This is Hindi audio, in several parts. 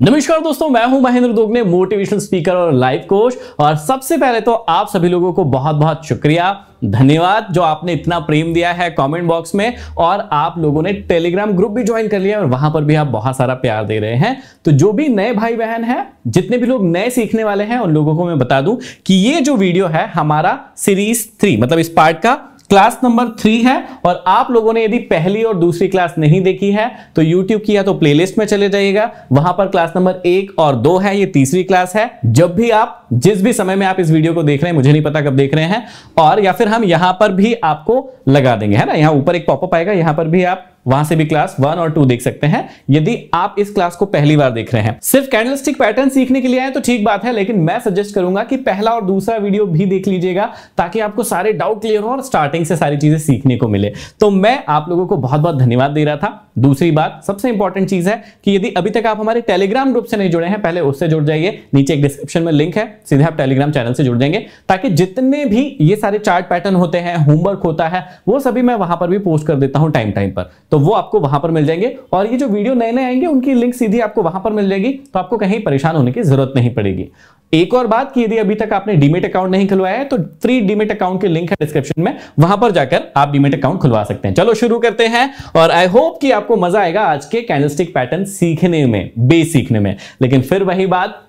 नमस्कार दोस्तों, मैं हूँ महेंद्र दोगने मोटिवेशनल स्पीकर और लाइफ कोच और सबसे पहले तो आप सभी लोगों को बहुत बहुत शुक्रिया, धन्यवाद जो आपने इतना प्रेम दिया है कमेंट बॉक्स में। और आप लोगों ने टेलीग्राम ग्रुप भी ज्वाइन कर लिया और वहाँ पर भी आप बहुत सारा प्यार दे रहे हैं। तो जो भी नए भाई बहन हैं, जितने भी लोग नए सीखने वाले हैं, उन लोगों को मैं बता दूँ कि ये जो वीडियो है हमारा सीरीज़ थ्री मतलब इस पार्ट का क्लास नंबर थ्री है और आप लोगों ने यदि पहली और दूसरी क्लास नहीं देखी है तो यूट्यूब की या तो प्लेलिस्ट में चले जाइएगा। वहाँ पर क्लास नंबर एक और दो है, ये तीसरी क्लास है। जब भी आप, जिस भी समय में आप इस वीडियो को देख रहे हैं, मुझे नहीं पता कब देख रहे हैं, और या फिर हम यहाँ पर भी आपको लगा देंगे, है ना? यहाँ ऊपर एक पॉपअप आएगा, यहाँ पर भी आप वहाँ से भी क्लास वन और टू देख सकते हैं। यदि आप इस क्लास को पहली बार देख रहे हैं। सिर्फ़ कैंडलस्टिक पैटर्न सीखने के लिए आए तो ठीक बात है, लेकिन मैं सजेस्ट करूँगा कि पहला और दूसरा वीडियो भी देख लीजिएगा, ताकि आपको सारे डाउट क्लियर हो और स्टार्टिंग से सारी चीज़ें सीखने को मिले। तो मैं आप लोगों को बहुत बहुत धन्यवाद दे रहा था। दूसरी बात, सबसे इंपॉर्टेंट चीज़ है कि यदि अभी तक आप हमारे टेलीग्राम ग्रुप से नहीं जुड़े हैं, पहले उससे जुड़ जाइए। नीचे एक डिस्क्रिप्शन में लिंक है, सीधे आप टेलीग्राम चैनल से जुड़ जाएँगे, ताकि जितने भी ये सारे चार्ट पैटर्न होते हैं होमवर्क होता है, वो सभी मैं वहाँ पर भी पोस्ट कर देता हूँ टाइम टाइम पर। तो वो आपको वहाँ पर मिल जाएँगे। और ये जो वीडियो नए नए आएँगे, उनकी लिंक सीधी आपको वहाँ पर मिल जाएगी तो आपको कहीं परेशान होने की ज़रूरत नहीं पड़ेगी। एक और बात कि यदि अभी तक आपने डीमेट अकाउंट नहीं खुलवाया है तो फ्री डीमेट अकाउंट की लिंक है डिस्क्रिप्शन में, वहाँ पर जाकर आप डीमेट अकाउंट खुलवा सकते हैं। चलो शुरू करते हैं, और आई होप कि आपको मज़ा आएगा आज के कैंडलस्टिक पैटर्न सीखने में बेस सीखने में। लेकिन फिर वही बात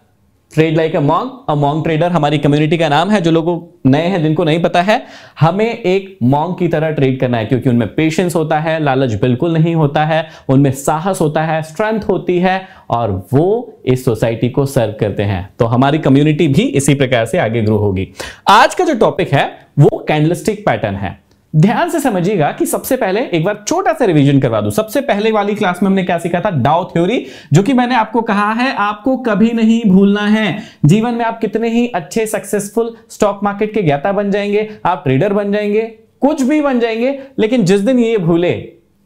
trade like among among trader हमारी कम्युनिटी का नाम है, जो लोगों नए हैं, जिनको नहीं पता है, हमें एक मॉन्ग की तरह ट्रेड करना है, क्योंकि उनमें पेशेंस होता है, लालच बिल्कुल नहीं होता है, उनमें साहस होता है स्ट्रेंथ होती है, और वो इस सोसाइटी को सर्व करते हैं। तो हमारी कम्युनिटी भी इसी प्रकार से आगे ग्रो होगी। आज का जो टॉपिक है, वो कैंडलस्टिक पैटर्न है। ध्यान से समझिएगा कि सबसे पहले एक बार छोटा सा रिवीजन करवा दूँ। सबसे पहले वाली क्लास में हमने क्या सीखा था? डाउ थ्योरी जो कि मैंने आपको कहा है, आपको कभी नहीं भूलना है। जीवन में आप कितने ही अच्छे सक्सेसफुल स्टॉक मार्केट के ज्ञाता बन जाएँगे, आप ट्रेडर बन जाएँगे, कुछ भी बन जाएँगे, लेकिन जिस दिन ये भूले,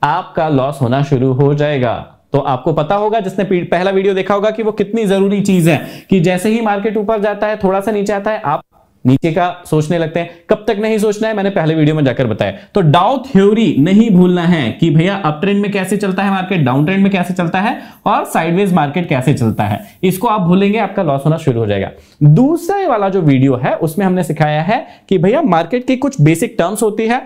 आपका लॉस होना शुरू हो जाएगा। तो आपको पता होगा, जिसने पहला वीडियो देखा होगा कि वो कितनी ज़रूरी चीज़ है, कि जैसे ही मार्केट ऊपर जाता है, थोड़ा सा नीचे आता है, आप नीचे का सोचने लगते हैं, कब तक नहीं सोचना है, मैंने पहले वीडियो में जाकर बताया। तो डाउ थ्योरी नहीं भूलना है कि भैया, अप ट्रेंड में कैसे चलता है मार्केट, डाउन ट्रेंड में कैसे चलता है और साइडवेज मार्केट कैसे चलता है, इसको आप भूलेंगे, आपका लॉस होना शुरू हो जाएगा। दूसरे वाला जो वीडियो है, उसमें हमने सिखाया है कि भैया, मार्केट की कुछ बेसिक टर्म्स होती है,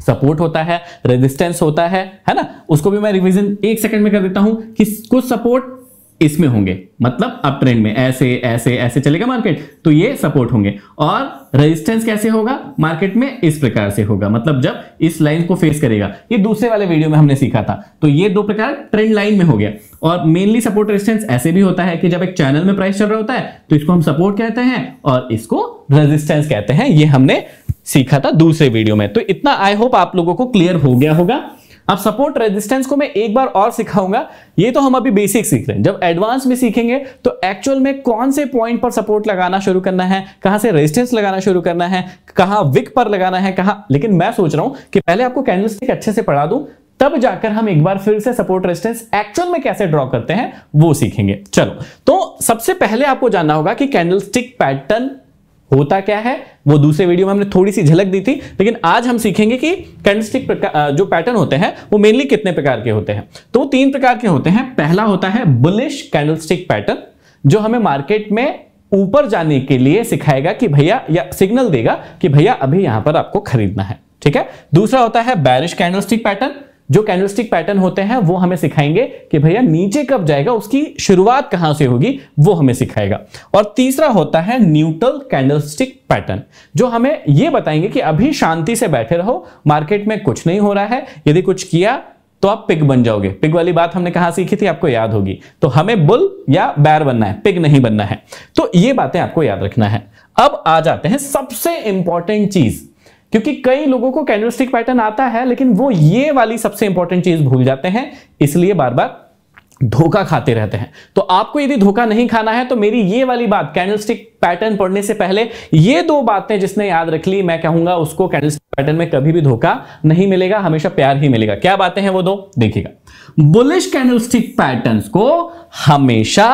सपोर्ट होता है, रेजिस्टेंस होता है है ना? उसको भी मैं रिवीजन एक सेकंड में कर देता हूँ कि कुछ सपोर्ट इसमें होंगे। मतलब अप ट्रेंड में ऐसे ऐसे ऐसे चलेगा मार्केट तो ये सपोर्ट होंगे। और रेजिस्टेंस कैसे होगा? मार्केट में इस प्रकार से होगा। मतलब जब इस लाइन को फेस करेगा। ये दूसरे वाले वीडियो में हमने सीखा था। तो ये दो प्रकार ट्रेंड लाइन में हो गया। और मेनली सपोर्ट रेजिस्टेंस ऐसे भी होता है कि जब एक चैनल में प्राइस चल रहा होता है तो इसको हम सपोर्ट कहते हैं और इसको रेजिस्टेंस कहते हैं। ये हमने सीखा था दूसरे वीडियो में। तो इतना आई होप आप लोगों को क्लियर हो गया होगा। अब सपोर्ट रेजिस्टेंस को मैं एक बार और सिखाऊँगा। ये तो हम अभी बेसिक सीख रहे हैं। जब एडवांस में सीखेंगे तो एक्चुअल में कौन से पॉइंट पर सपोर्ट लगाना शुरू करना है, कहाँ से रेजिस्टेंस लगाना शुरू करना है, कहाँ विक पर लगाना है, कहाँ लेकिन मैं सोच रहा हूँ कि पहले आपको कैंडलस्टिक अच्छे से पढ़ा दूँ, तब जाकर हम एक बार फिर से सपोर्ट रेजिस्टेंस एक्चुअल में कैसे ड्रॉ करते हैं, वो सीखेंगे। चलो तो सबसे पहले आपको जानना होगा कि कैंडलस्टिक पैटर्न होता क्या है, वो दूसरे वीडियो में हमने थोड़ी सी झलक दी थी, लेकिन आज हम सीखेंगे कि कैंडलस्टिक जो पैटर्न होते हैं, वो मेनली कितने प्रकार के होते हैं। तो तीन प्रकार के होते हैं। पहला होता है बुलिश कैंडलस्टिक पैटर्न जो हमें मार्केट में ऊपर जाने के लिए सिखाएगा कि भैया, या सिग्नल देगा कि भैया, अभी यहाँ पर आपको खरीदना है। ठीक है? दूसरा होता है बैरिश कैंडलस्टिक पैटर्न जो कैंडलस्टिक पैटर्न होते हैं, वो हमें सिखाएँगे कि भैया नीचे कब जाएगा, उसकी शुरुआत कहाँ से होगी, वो हमें सिखाएगा। और तीसरा होता है न्यूट्रल कैंडलस्टिक पैटर्न जो हमें ये बताएँगे कि अभी शांति से बैठे रहो मार्केट में कुछ नहीं हो रहा है, यदि कुछ किया तो आप पिग बन जाओगे। पिग वाली बात हमने कहा सीखी थी, आपको याद होगी। तो हमें बुल या बैर बनना है पिग नहीं बनना है। तो ये बातें आपको याद रखना है। अब आ जाते हैं सबसे इंपॉर्टेंट चीज़ क्योंकि कई लोगों को कैंडलस्टिक पैटर्न आता है, लेकिन वो ये वाली सबसे इंपॉर्टेंट चीज़ भूल जाते हैं, इसलिए बार बार धोखा खाते रहते हैं। तो आपको यदि धोखा नहीं खाना है तो मेरी ये वाली बात कैंडलस्टिक पैटर्न पढ़ने से पहले, ये दो बातें जिसने याद रख ली, मैं कहूँगा उसको कैंडलस्टिक पैटर्न में कभी भी धोखा नहीं मिलेगा, हमेशा प्यार ही मिलेगा। क्या बातें हैं वो दो? देखिएगा। बुलिश कैंडलस्टिक पैटर्न्स को हमेशा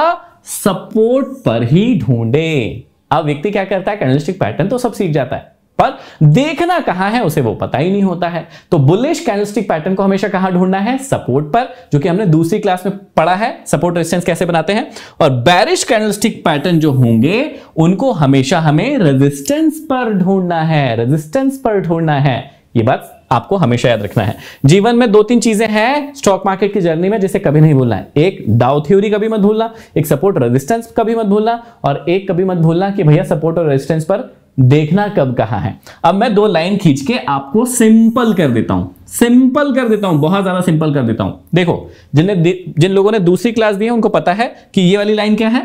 सपोर्ट पर ही ढूंढे। अब व्यक्ति क्या करता है? कैंडलस्टिक पैटर्न तो सब सीख जाता है। पर देखना कहाँ है उसे वो पता ही नहीं होता है। तो बुलिश कैंडलस्टिक पैटर्न को हमेशा कहाँ ढूंढना है? सपोर्ट पर, जो कि हमने दूसरी क्लास में पढ़ा है सपोर्ट रेजिस्टेंस कैसे बनाते हैं? और बैरिश कैंडलस्टिक पैटर्न जो होंगे, उनको हमेशा हमें रेजिस्टेंस पर ढूंढना है रेजिस्टेंस पर ढूंढना है। ये बात आपको हमेशा याद रखना है। जीवन में दो तीन चीज़ें हैं स्टॉक मार्केट की जर्नी में, जिसे कभी नहीं भूलना है। एक डाउ थ्योरी कभी मत भूलना, एक सपोर्ट रेजिस्टेंस कभी मत भूलना, और एक कभी मत भूलना कि भैया सपोर्ट और रेजिस्टेंस पर देखना कब कहा है। अब मैं दो लाइन खींच के आपको सिंपल कर देता हूँ। सिंपल कर देता हूँ, बहुत ज़्यादा सिंपल कर देता हूँ। देखो जिन्हें जिन लोगों ने दूसरी क्लास दी है, उनको पता है कि ये वाली लाइन क्या है?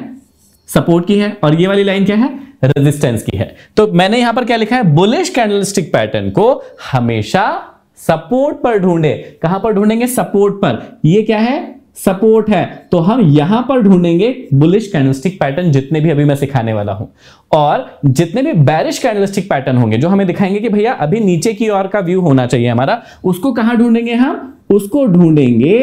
सपोर्ट की है, और ये वाली लाइन क्या है? रेजिस्टेंस की है। तो मैंने यहाँ पर क्या लिखा है? बुलिश कैंडलस्टिक पैटर्न को हमेशा सपोर्ट पर ढूंढे। कहाँ पर ढूंढेंगे? सपोर्ट पर। ये क्या है? सपोर्ट है तो हम यहाँ पर ढूंढेंगे बुलिश कैंडलस्टिक पैटर्न जितने भी अभी मैं सिखाने वाला हूँ। और जितने भी बैरिश कैंडलस्टिक पैटर्न होंगे, जो हमें दिखाएँगे कि भैया अभी नीचे की ओर का व्यू होना चाहिए हमारा, उसको कहाँ ढूंढेंगे हम? उसको ढूंढेंगे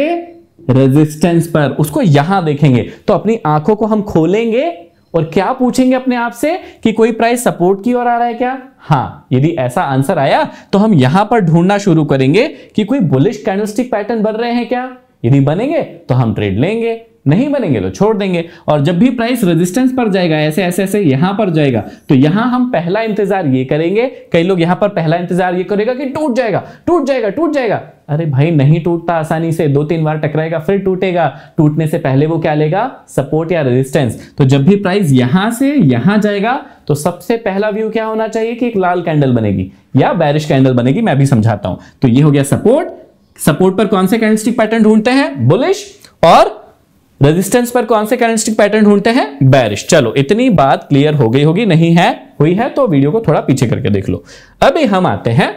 रेजिस्टेंस पर। उसको यहाँ देखेंगे। तो अपनी आँखों को हम खोलेंगे और क्या पूछेंगे अपने आप से कि कोई प्राइस सपोर्ट की ओर आ रहा है क्या? हाँ यदि ऐसा आंसर आया तो हम यहाँ पर ढूंढना शुरू करेंगे कि कोई बुलिश कैंडलस्टिक पैटर्न बन रहे हैं क्या? यदि बनेंगे तो हम ट्रेड लेंगे, नहीं बनेंगे तो छोड़ देंगे। और जब भी प्राइस रेजिस्टेंस पर जाएगा, ऐसे ऐसे ऐसे यहाँ पर जाएगा तो यहाँ हम पहला इंतज़ार ये करेंगे। कई लोग यहाँ पर पहला इंतज़ार ये करेगा कि टूट जाएगा टूट जाएगा टूट जाएगा। अरे भाई, नहीं टूटता आसानी से, दो तीन बार टकराएगा, फिर टूटेगा। टूटने से पहले वो क्या लेगा? सपोर्ट या रेजिस्टेंस तो जब भी प्राइस यहाँ से, यहाँ जाएगा तो सबसे पहला व्यू क्या होना चाहिए कि एक लाल कैंडल बनेगी, या बैरिश कैंडल बनेगी, मैं भी समझाता हूँ। तो ये हो गया सपोर्ट सपोर्ट पर कौन से कैंडलस्टिक पैटर्न ढूंढते हैं? बुलिश और रेजिस्टेंस पर कौन से कैंडलस्टिक पैटर्न ढूंढते हैं? बैरिश चलो, इतनी बात क्लियर हो गई होगी, नहीं है, हुई है तो वीडियो को थोड़ा पीछे करके देख लो। अभी हम आते हैं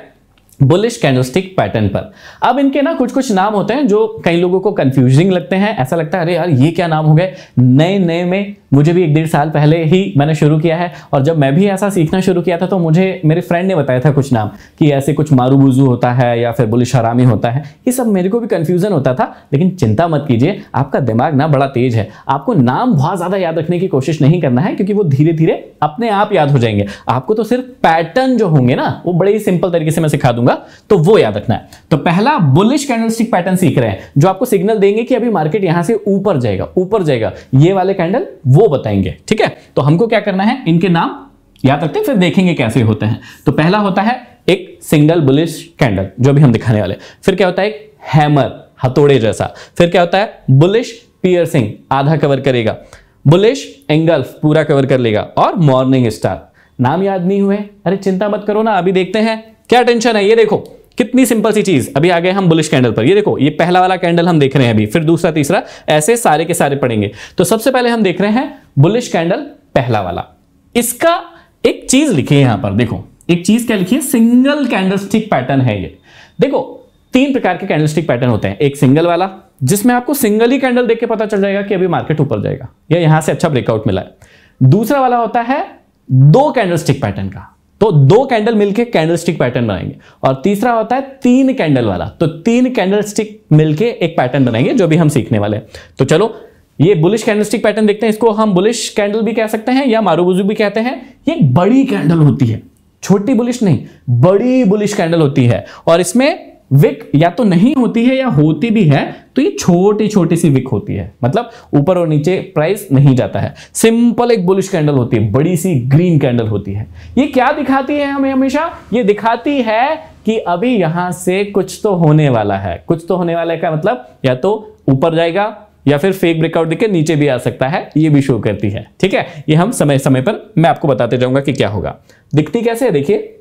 बुलिश कैंडलस्टिक पैटर्न पर। अब इनके ना कुछ कुछ नाम होते हैं जो कई लोगों को कंफ्यूजिंग लगते हैं। ऐसा लगता है, अरे यार, ये क्या नाम हो गए? नए नए में मुझे भी एक डेढ़ साल पहले ही मैंने शुरू किया है और जब मैं भी ऐसा सीखना शुरू किया था तो मुझे, मेरे फ्रेंड ने बताया था कुछ नाम कि ऐसे कुछ मारू बुजू होता है या फिर बुलिश हरामी होता है। ये सब मेरे को भी कंफ्यूजन होता था, लेकिन चिंता मत कीजिए, आपका दिमाग ना बड़ा तेज है। आपको नाम बहुत ज़्यादा याद रखने की कोशिश नहीं करना है, क्योंकि वो धीरे धीरे अपने आप याद हो जाएँगे। आपको तो सिर्फ़ पैटर्न जो होंगे ना, वो बड़े ही सिंपल तरीके से मैं सिखा दूँगा तो वो याद रखना है। तो पहला बुलिश कैंडलस्टिक पैटर्न सीख रहे हैं, जो आपको सिग्नल देंगे कि अभी मार्केट यहाँ से ऊपर जाएगा ऊपर जाएगा। ये वाले कैंडल वो वो बताएँगे। ठीक है? तो हमको क्या करना है? इनके नाम याद रखते फिर देखेंगे कैसे होते हैं। तो पहला होता है एक सिंगल बुलिश कैंडल जो भी हम दिखाने वाले। फिर क्या होता है? एक हैमर हथौड़े जैसा। फिर क्या होता है? बुलिश पियर्सिंग आधा कवर करेगा। बुलिश एंगल्फ पूरा कवर कर लेगा। और मॉर्निंग स्टार नाम याद नहीं हुए? अरे चिंता मत करो ना, अभी देखते हैं। क्या टेंशन है? ये देखो। कितनी सिंपल सी चीज़। अभी आ गए हम बुलिश कैंडल पर। ये देखो, ये पहला वाला कैंडल हम देख रहे हैं अभी, फिर दूसरा, तीसरा, ऐसे सारे के सारे पड़ेंगे। तो सबसे पहले हम देख रहे हैं बुलिश कैंडल पहला वाला। इसका एक चीज़ लिखी है यहाँ पर, देखो। एक चीज़ क्या लिखी है? सिंगल कैंडलस्टिक पैटर्न है ये। देखो, तीन प्रकार के कैंडलस्टिक पैटर्न होते हैं। एक सिंगल वाला, जिसमें आपको सिंगल ही कैंडल देख के पता चल जाएगा कि अभी मार्केट ऊपर जाएगा या यहाँ से अच्छा ब्रेकआउट मिला है। दूसरा वाला होता है दो कैंडलस्टिक पैटर्न का। तो दो कैंडल मिलके कैंडलस्टिक पैटर्न बनाएँगे। और तीसरा होता है तीन कैंडल वाला। तो तीन कैंडलस्टिक मिलके एक पैटर्न बनाएँगे, जो भी हम सीखने वाले हैं। तो चलो, ये बुलिश कैंडलस्टिक पैटर्न देखते हैं। इसको हम बुलिश कैंडल भी कह सकते हैं या मारूबुजू भी कहते हैं। ये बड़ी कैंडल होती है। छोटी बुलिश नहीं, बड़ी बुलिश कैंडल होती है। और इसमें विक या तो नहीं होती है या होती भी है तो ये छोटी छोटी सी विक होती है। मतलब ऊपर और नीचे प्राइस नहीं जाता है। सिंपल एक बुलिश कैंडल होती है, बड़ी सी ग्रीन कैंडल होती है। ये क्या दिखाती है हमें हमेशा? ये दिखाती है कि अभी यहाँ से कुछ तो होने वाला है। कुछ तो होने वाला का मतलब या तो ऊपर जाएगा, या फिर फेक ब्रेकआउट देकर नीचे भी आ सकता है, ये भी शो करती है। ठीक है? ये हम समय समय पर मैं आपको बताते जाऊँगा कि क्या होगा। दिखती कैसे देखिए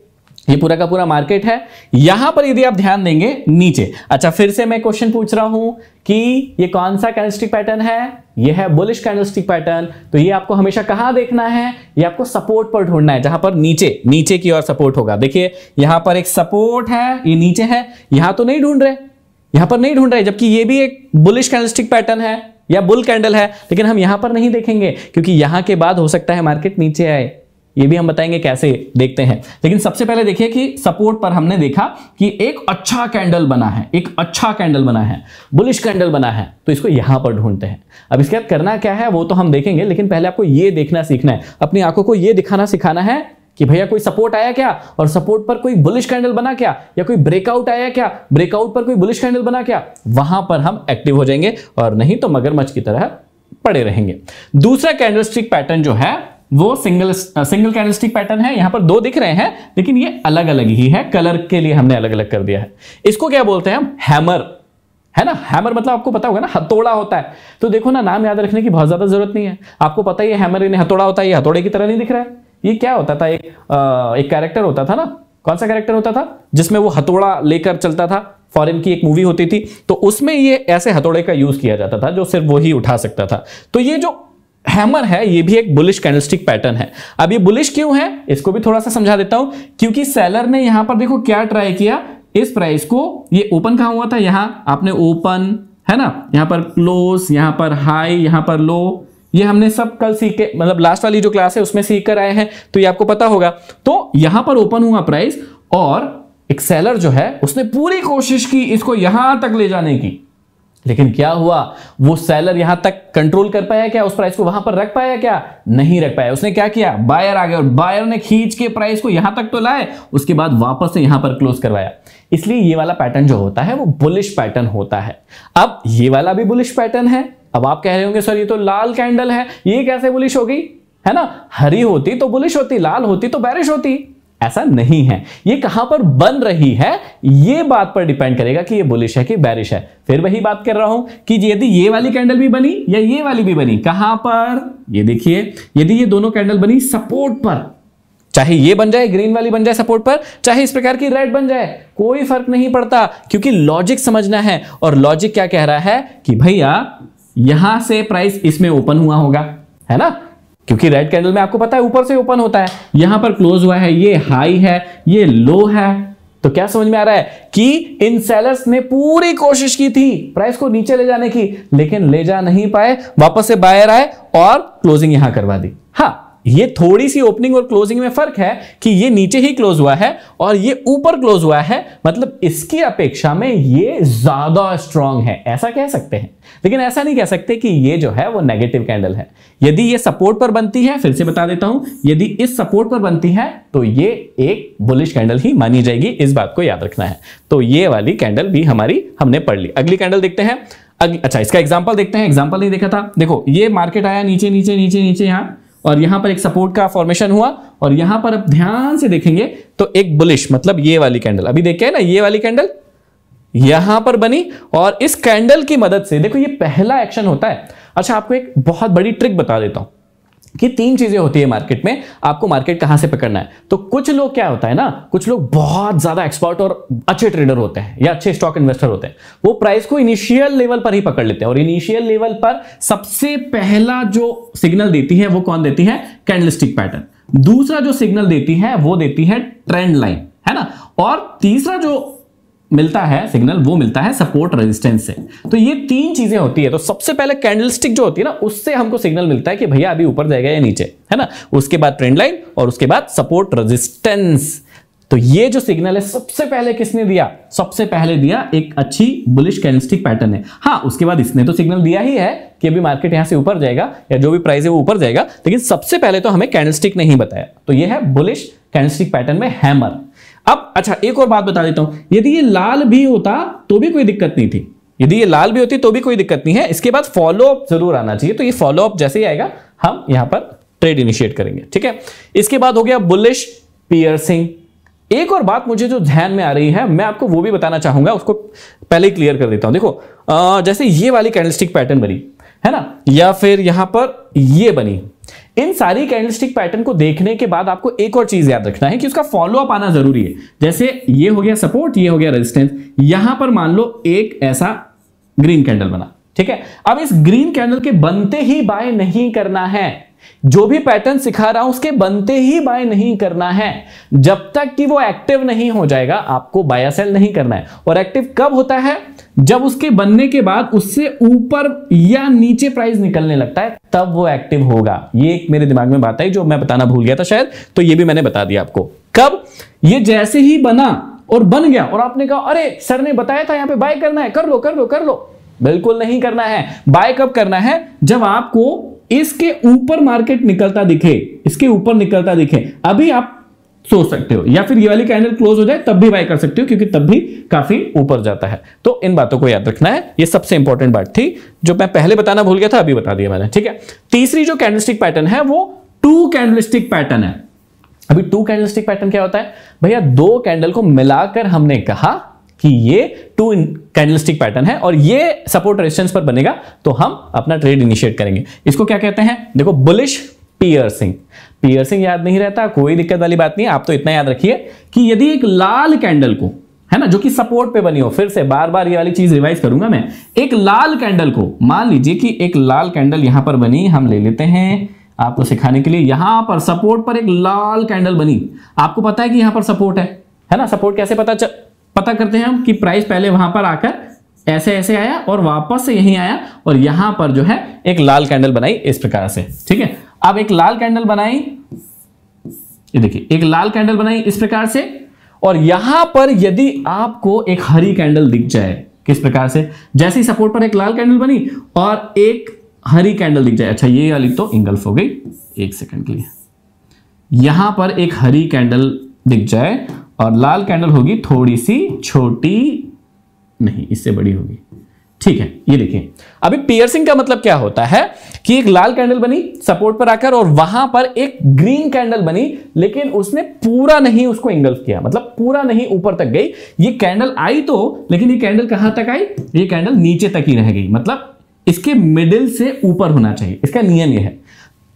ये पूरा का पूरा मार्केट है। यहाँ पर यदि आप ध्यान देंगे, नीचे। अच्छा फिर से मैं क्वेश्चन पूछ रहा हूँ कि ये कौन सा कैंडलस्टिक पैटर्न है? ये है बुलिश कैंडलस्टिक पैटर्न तो ये आपको हमेशा कहाँ देखना है? ये आपको सपोर्ट पर ढूंढना है, जहाँ पर नीचे नीचे की ओर सपोर्ट होगा। देखिए, यहाँ पर एक सपोर्ट है, ये नीचे है, यहाँ तो नहीं ढूंढ रहे। यहाँ पर नहीं ढूंढ रहे, जबकि ये भी एक बुलिश कैंडलस्टिक पैटर्न है या बुल कैंडल है, लेकिन हम यहाँ पर नहीं देखेंगे, क्योंकि यहाँ के बाद हो सकता है मार्केट नीचे आए। ये भी हम बताएँगे कैसे देखते हैं। लेकिन सबसे पहले देखिए कि सपोर्ट पर हमने देखा कि एक अच्छा कैंडल बना है, एक अच्छा कैंडल बना है बुलिश कैंडल बना है तो इसको यहाँ पर ढूंढते हैं। अब इसके बाद करना क्या है, वो तो हम देखेंगे, लेकिन पहले आपको ये देखना सीखना है। अपनी आँखों को ये दिखाना सिखाना है कि भैया कोई सपोर्ट आया क्या, और सपोर्ट पर कोई बुलिश कैंडल बना क्या, या कोई ब्रेकआउट आया क्या ब्रेकआउट पर कोई बुलिश कैंडल बना क्या, वहाँ पर हम एक्टिव हो जाएँगे, और नहीं तो मगरमच्छ की तरह पड़े रहेंगे। दूसरा कैंडलस्टिक पैटर्न जो है वो सिंगल सिंगल कैंडलस्टिक पैटर्न है यहाँ पर दो दिख रहे हैं लेकिन ये अलग अलग ही है कलर के लिए हमने अलग अलग कर दिया है। इसको क्या बोलते हैं हम? हैमर है ना? हैमर मतलब आपको पता होगा ना हथौड़ा होता है। तो देखो ना नाम याद रखने की बहुत ज़्यादा ज़रूरत नहीं है। आपको पता ही है हैमर इन्हें हथौड़ा होता है ये हथौड़े की तरह नहीं दिख रहा है। ये क्या होता था? एक आ, एक कैरेक्टर होता था ना? कौन सा कैरेक्टर होता था? जिसमें वो हथौड़ा लेकर चलता था फॉरेन की एक मूवी होती थी। तो उसमें ये ऐसे हथौड़े का यूज़ किया जाता था जो सिर्फ़ वो ही उठा सकता था। तो ये जो हैमर है, ये भी एक बुलिश कैंडलस्टिक पैटर्न है। अब ये बुलिश क्यों है? इसको भी थोड़ा सा समझा देता हूँ, क्योंकि सेलर ने यहाँ पर देखो क्या ट्राई किया, इस प्राइस को, ये ओपन कहाँ हुआ था? यहाँ, आपने ओपन है ना? यहाँ पर क्लोज यहाँ पर हाई यहाँ पर लो ये हमने सब कल सीख के मतलब लास्ट वाली जो क्लास है, उसमें सीख कर आए हैं तो ये आपको पता होगा। तो यहाँ पर ओपन हुआ प्राइस और एक सेलर जो है, उसने पूरी कोशिश की इसको यहाँ तक ले जाने की। लेकिन क्या हुआ? वो सेलर यहाँ तक कंट्रोल कर पाया क्या? उस प्राइस को वहाँ पर रख पाया क्या? नहीं रख पाया। उसने क्या किया? बायर आ गया और बायर ने खींच के प्राइस को यहाँ तक तो लाए, उसके बाद वापस से यहाँ पर क्लोज करवाया। इसलिए ये वाला पैटर्न जो होता है, वो बुलिश पैटर्न होता है। अब ये वाला भी बुलिश पैटर्न है। अब आप कह रहे होंगे, सर, ये तो लाल कैंडल है। ये कैसे बुलिश होगी? है ना? हरी होती तो बुलिश होती, लाल होती तो बैरिश होती। ऐसा नहीं है। ये कहाँ पर बन रही है? ये बात पर डिपेंड करेगा कि ये बुलिश है कि बैरिश है। फिर वही बात कर रहा हूँ कि यदि ये वाली कैंडल भी बनी या ये वाली भी बनी, कहाँ पर? ये देखिए, यदि ये दोनों कैंडल बनी सपोर्ट पर, चाहे ये बन जाए ग्रीन वाली बन जाए सपोर्ट पर, चाहे इस प्रकार की रेड बन जाए, कोई फ़र्क नहीं पड़ता, क्योंकि लॉजिक समझना है। और लॉजिक क्या कह रहा है कि भैया, यहाँ से प्राइस इसमें ओपन हुआ होगा, है ना? क्योंकि रेड कैंडल में आपको पता है ऊपर से ओपन होता है। यहाँ पर क्लोज हुआ है, ये हाई है, ये लो है। तो क्या समझ में आ रहा है कि इन सेलर्स ने पूरी कोशिश की थी प्राइस को नीचे ले जाने की, लेकिन ले जा नहीं पाए, वापस से बायर आए और क्लोजिंग यहाँ करवा दी। हाँ ये थोड़ी सी ओपनिंग और क्लोजिंग में फ़र्क है कि ये नीचे ही क्लोज हुआ है और ये ऊपर क्लोज हुआ है। मतलब इसकी अपेक्षा में ये ज़्यादा स्ट्रांग है। ऐसा कह सकते हैं। लेकिन ऐसा नहीं कह सकते कि ये जो है वो नेगेटिव कैंडल है। यदि ये सपोर्ट पर बनती है, फिर से बता देता हूँ, यदि इस सपोर्ट पर बनती है तो ये एक बुलिश कैंडल ही मानी जाएगी। इस बात को याद रखना है। तो ये वाली कैंडल भी हमारी हमने पढ़ ली। अगली कैंडल देखते हैं। अच्छा इसका एग्ज़ाम्पल देखते हैं। एग्ज़ाम्पल नहीं देखा था। देखो, ये मार्केट आया नीचे नीचे नीचे नीचे, यहाँ। और यहाँ पर एक सपोर्ट का फॉर्मेशन हुआ और यहाँ पर अब ध्यान से देखेंगे तो एक बुलिश मतलब ये वाली कैंडल अभी देखे ना, ये वाली कैंडल यहाँ पर बनी और इस कैंडल की मदद से, देखो ये पहला एक्शन होता है। अच्छा आपको एक बहुत बड़ी ट्रिक बता देता हूँ। कि तीन चीज़ें होती है मार्केट में, आपको मार्केट कहाँ से पकड़ना है। तो कुछ लोग क्या होता है ना, कुछ लोग बहुत ज़्यादा एक्सपर्ट और अच्छे ट्रेडर होते हैं या अच्छे स्टॉक इन्वेस्टर होते हैं। वो प्राइस को इनिशियल लेवल पर ही पकड़ लेते हैं और इनिशियल लेवल पर सबसे पहला जो सिग्नल देती है वो कौन देती है? कैंडलस्टिक पैटर्न दूसरा जो सिग्नल देती है, वो देती है ट्रेंड लाइन है ना? और तीसरा जो मिलता है सिग्नल वो मिलता है सपोर्ट रेजिस्टेंस से। तो ये तीन चीज़ें होती है। तो सबसे पहले कैंडलस्टिक जो होती है ना, उससे हमको सिग्नल मिलता है कि भैया अभी ऊपर जाएगा या नीचे, है ना? उसके बाद ट्रेंड लाइन और उसके बाद सपोर्ट रेजिस्टेंस तो ये जो सिग्नल है, सबसे पहले किसने दिया? सबसे पहले दिया एक अच्छी बुलिश कैंडलस्टिक पैटर्न है हाँ उसके बाद इसने तो सिग्नल दिया ही है कि अभी मार्केट यहाँ से ऊपर जाएगा या जो भी प्राइस है वो ऊपर जाएगा, लेकिन सबसे पहले तो हमें कैंडलस्टिक नहीं बताया। तो ये है बुलिश कैंडलस्टिक पैटर्न में हैमर अब अच्छा एक और बात बता देता हूँ। यदि ये लाल भी होता तो भी कोई दिक्कत नहीं थी। यदि ये लाल भी होती तो भी कोई दिक्कत नहीं है। इसके बाद फॉलो अप ज़रूर आना चाहिए। तो ये फॉलो अप जैसे ही आएगा, हम यहाँ पर ट्रेड इनिशिएट करेंगे, ठीक है? इसके बाद हो गया बुलिश पियर्सिंग एक और बात मुझे जो ध्यान में आ रही है, मैं आपको वो भी बताना चाहूँगा, उसको पहले ही क्लियर कर देता हूँ। देखो जैसे ये वाली कैंडलस्टिक पैटर्न बनी, है ना? या फिर यहाँ पर ये बनी। इन सारी कैंडलस्टिक पैटर्न को देखने के बाद आपको एक और चीज़ याद रखना है कि उसका फॉलो अप आना ज़रूरी है। जैसे ये हो गया सपोर्ट ये हो गया रेजिस्टेंस यहाँ पर मान लो एक ऐसा ग्रीन कैंडल बना, ठीक है? अब इस ग्रीन कैंडल के बनते ही बाय नहीं करना है। जो भी पैटर्न सिखा रहा हूँ, उसके बनते ही बाय नहीं करना है। जब तक कि वो एक्टिव नहीं हो जाएगा, आपको बाया सेल नहीं करना है। और एक्टिव कब होता है? जब उसके बनने के बाद उससे ऊपर या नीचे प्राइस निकलने लगता है, तब वो एक्टिव होगा। ये एक मेरे दिमाग में बात आई जो मैं बताना भूल गया था शायद तो ये भी मैंने बता दिया आपको। कब? ये जैसे ही बना और बन गया और आपने कहा, अरे सर ने बताया था यहाँ पे बाय करना है, कर लो कर लो कर लो। बिल्कुल नहीं करना है। बाय कब करना है? जब आपको इसके ऊपर मार्केट निकलता दिखे, इसके ऊपर निकलता दिखे, अभी आप सोच सकते हो, या फिर ये वाली कैंडल क्लोज हो जाए, तब भी बाय कर सकते हो, क्योंकि तब भी काफ़ी ऊपर जाता है। तो इन बातों को याद रखना है, ये सबसे इंपॉर्टेंट बात थी, जो मैं पहले बताना भूल गया था, अभी बता दिया मैंने, ठीक है? तीसरी जो कैंडलस्टिक पैटर्न है, वो टू कैंडलस्टिक पैटर्न है। अभी टू कैंडलस्टिक पैटर्न क्या होता है? भैया, दो कैंडल को मिलाकर हमने कहा कि ये टू कैंडलस्टिक पैटर्न है और ये सपोर्ट रेजिस्टेंस पर बनेगा तो हम अपना ट्रेड इनिशिएट करेंगे। इसको क्या कहते हैं? देखो बुलिश पियर्सिंग पियर्सिंग याद नहीं रहता, कोई दिक्कत वाली बात नहीं, आप तो इतना याद रखिए कि यदि एक लाल कैंडल को, है ना, जो कि सपोर्ट पे बनी हो, फिर से बार बार ये वाली चीज़ रिवाइज करूँगा मैं, एक लाल कैंडल को, मान लीजिए कि एक लाल कैंडल यहाँ पर बनी, हम ले लेते हैं आपको सिखाने के लिए, यहाँ पर सपोर्ट पर एक लाल कैंडल बनी। आपको पता है कि यहाँ पर सपोर्ट है? है ना सपोर्ट कैसे पता चल पता करते हैं हम कि प्राइस पहले वहाँ पर आकर ऐसे ऐसे आया और वापस से यहीं आया और यहाँ पर जो है एक लाल कैंडल बनाई इस प्रकार से, ठीक है? अब एक लाल कैंडल बनाई, ये देखिए, एक लाल कैंडल बनाई इस प्रकार से और यहाँ पर यदि आपको एक हरी कैंडल दिख जाए, किस प्रकार से? जैसे ही सपोर्ट पर एक लाल कैंडल बनी और एक हरी कैंडल दिख जाए। अच्छा ये वाली तो इंगल्फ हो गई, एक सेकंड के लिए। यहाँ पर एक हरी कैंडल दिख जाए और लाल कैंडल होगी थोड़ी सी छोटी नहीं, इससे बड़ी होगी। ठीक है, ये देखिए। अभी पियर्सिंग का मतलब क्या होता है कि एक लाल कैंडल बनी सपोर्ट पर आकर और वहाँ पर एक ग्रीन कैंडल बनी, लेकिन उसने पूरा नहीं उसको इंगल्फ किया। मतलब पूरा नहीं ऊपर तक गई। ये कैंडल आई तो लेकिन ये कैंडल कहाँ तक आई? ये कैंडल नीचे तक ही रह गई। मतलब इसके मिडिल से ऊपर होना चाहिए। इसका नियम यह है।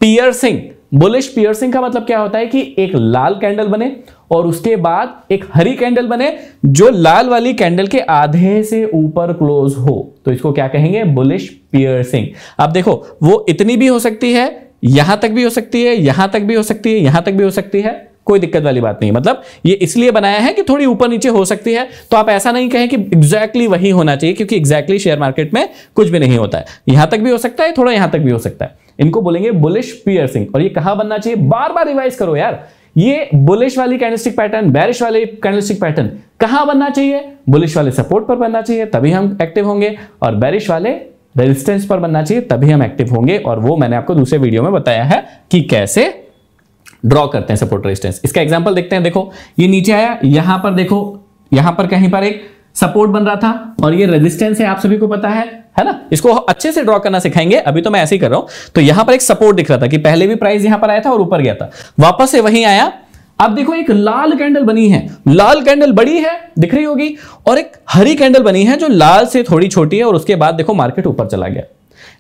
पियर्सिंग बुलिश पियर्सिंग का मतलब क्या होता है कि एक लाल कैंडल बने और उसके बाद एक हरी कैंडल बने, जो लाल वाली कैंडल के आधे से ऊपर क्लोज हो। तो इसको क्या कहेंगे? Bullish piercing. अब देखो, वो इतनी भी हो सकती है, यहाँ तक भी हो सकती है, यहाँ तक भी हो सकती है, यहाँ तक भी हो सकती है, कोई दिक्कत वाली बात नहीं। मतलब ये इसलिए बनाया है कि थोड़ी ऊपर नीचे हो सकती है तो आप ऐसा नहीं कहें कि एग्जैक्टली exactly वही होना चाहिए, क्योंकि एग्जैक्टली exactly शेयर मार्केट में कुछ भी नहीं होता है। यहाँ तक भी हो सकता है, थोड़ा यहाँ तक भी हो सकता है। इनको बोलेंगे बुलिश पियर्सिंग और ये कहा बनना चाहिए? बार बार रिवाइज करो यार। ये बुलिश वाली कैंडलस्टिक पैटर्न बैरिश वाले कैंडलस्टिक पैटर्न कहाँ बनना चाहिए? बुलिश वाले सपोर्ट पर बनना चाहिए, तभी हम एक्टिव होंगे। और बैरिश वाले रेजिस्टेंस पर बनना चाहिए, तभी हम एक्टिव होंगे। और वो मैंने आपको दूसरे वीडियो में बताया है कि कैसे ड्रॉ करते हैं सपोर्ट रेजिस्टेंस इसका एग्ज़ाम्पल देखते हैं, देखो। ये नीचे आया, यहाँ पर देखो, यहाँ पर कहीं पर एक सपोर्ट बन रहा था और ये रेजिस्टेंस है, आप सभी को पता है है ना? इसको अच्छे से ड्रॉ करना सिखाएँगे। अभी तो मैं ऐसे ही कर रहा हूँ। तो यहाँ पर एक सपोर्ट दिख रहा था कि पहले भी प्राइस यहाँ पर आया था और ऊपर गया था। वापस से वहीं आया। अब देखो, एक लाल कैंडल बनी है। लाल कैंडल बड़ी है, दिख रही होगी, और एक हरी कैंडल बनी है जो लाल से थोड़ी छोटी है और उसके बाद देखो मार्केट ऊपर चला गया।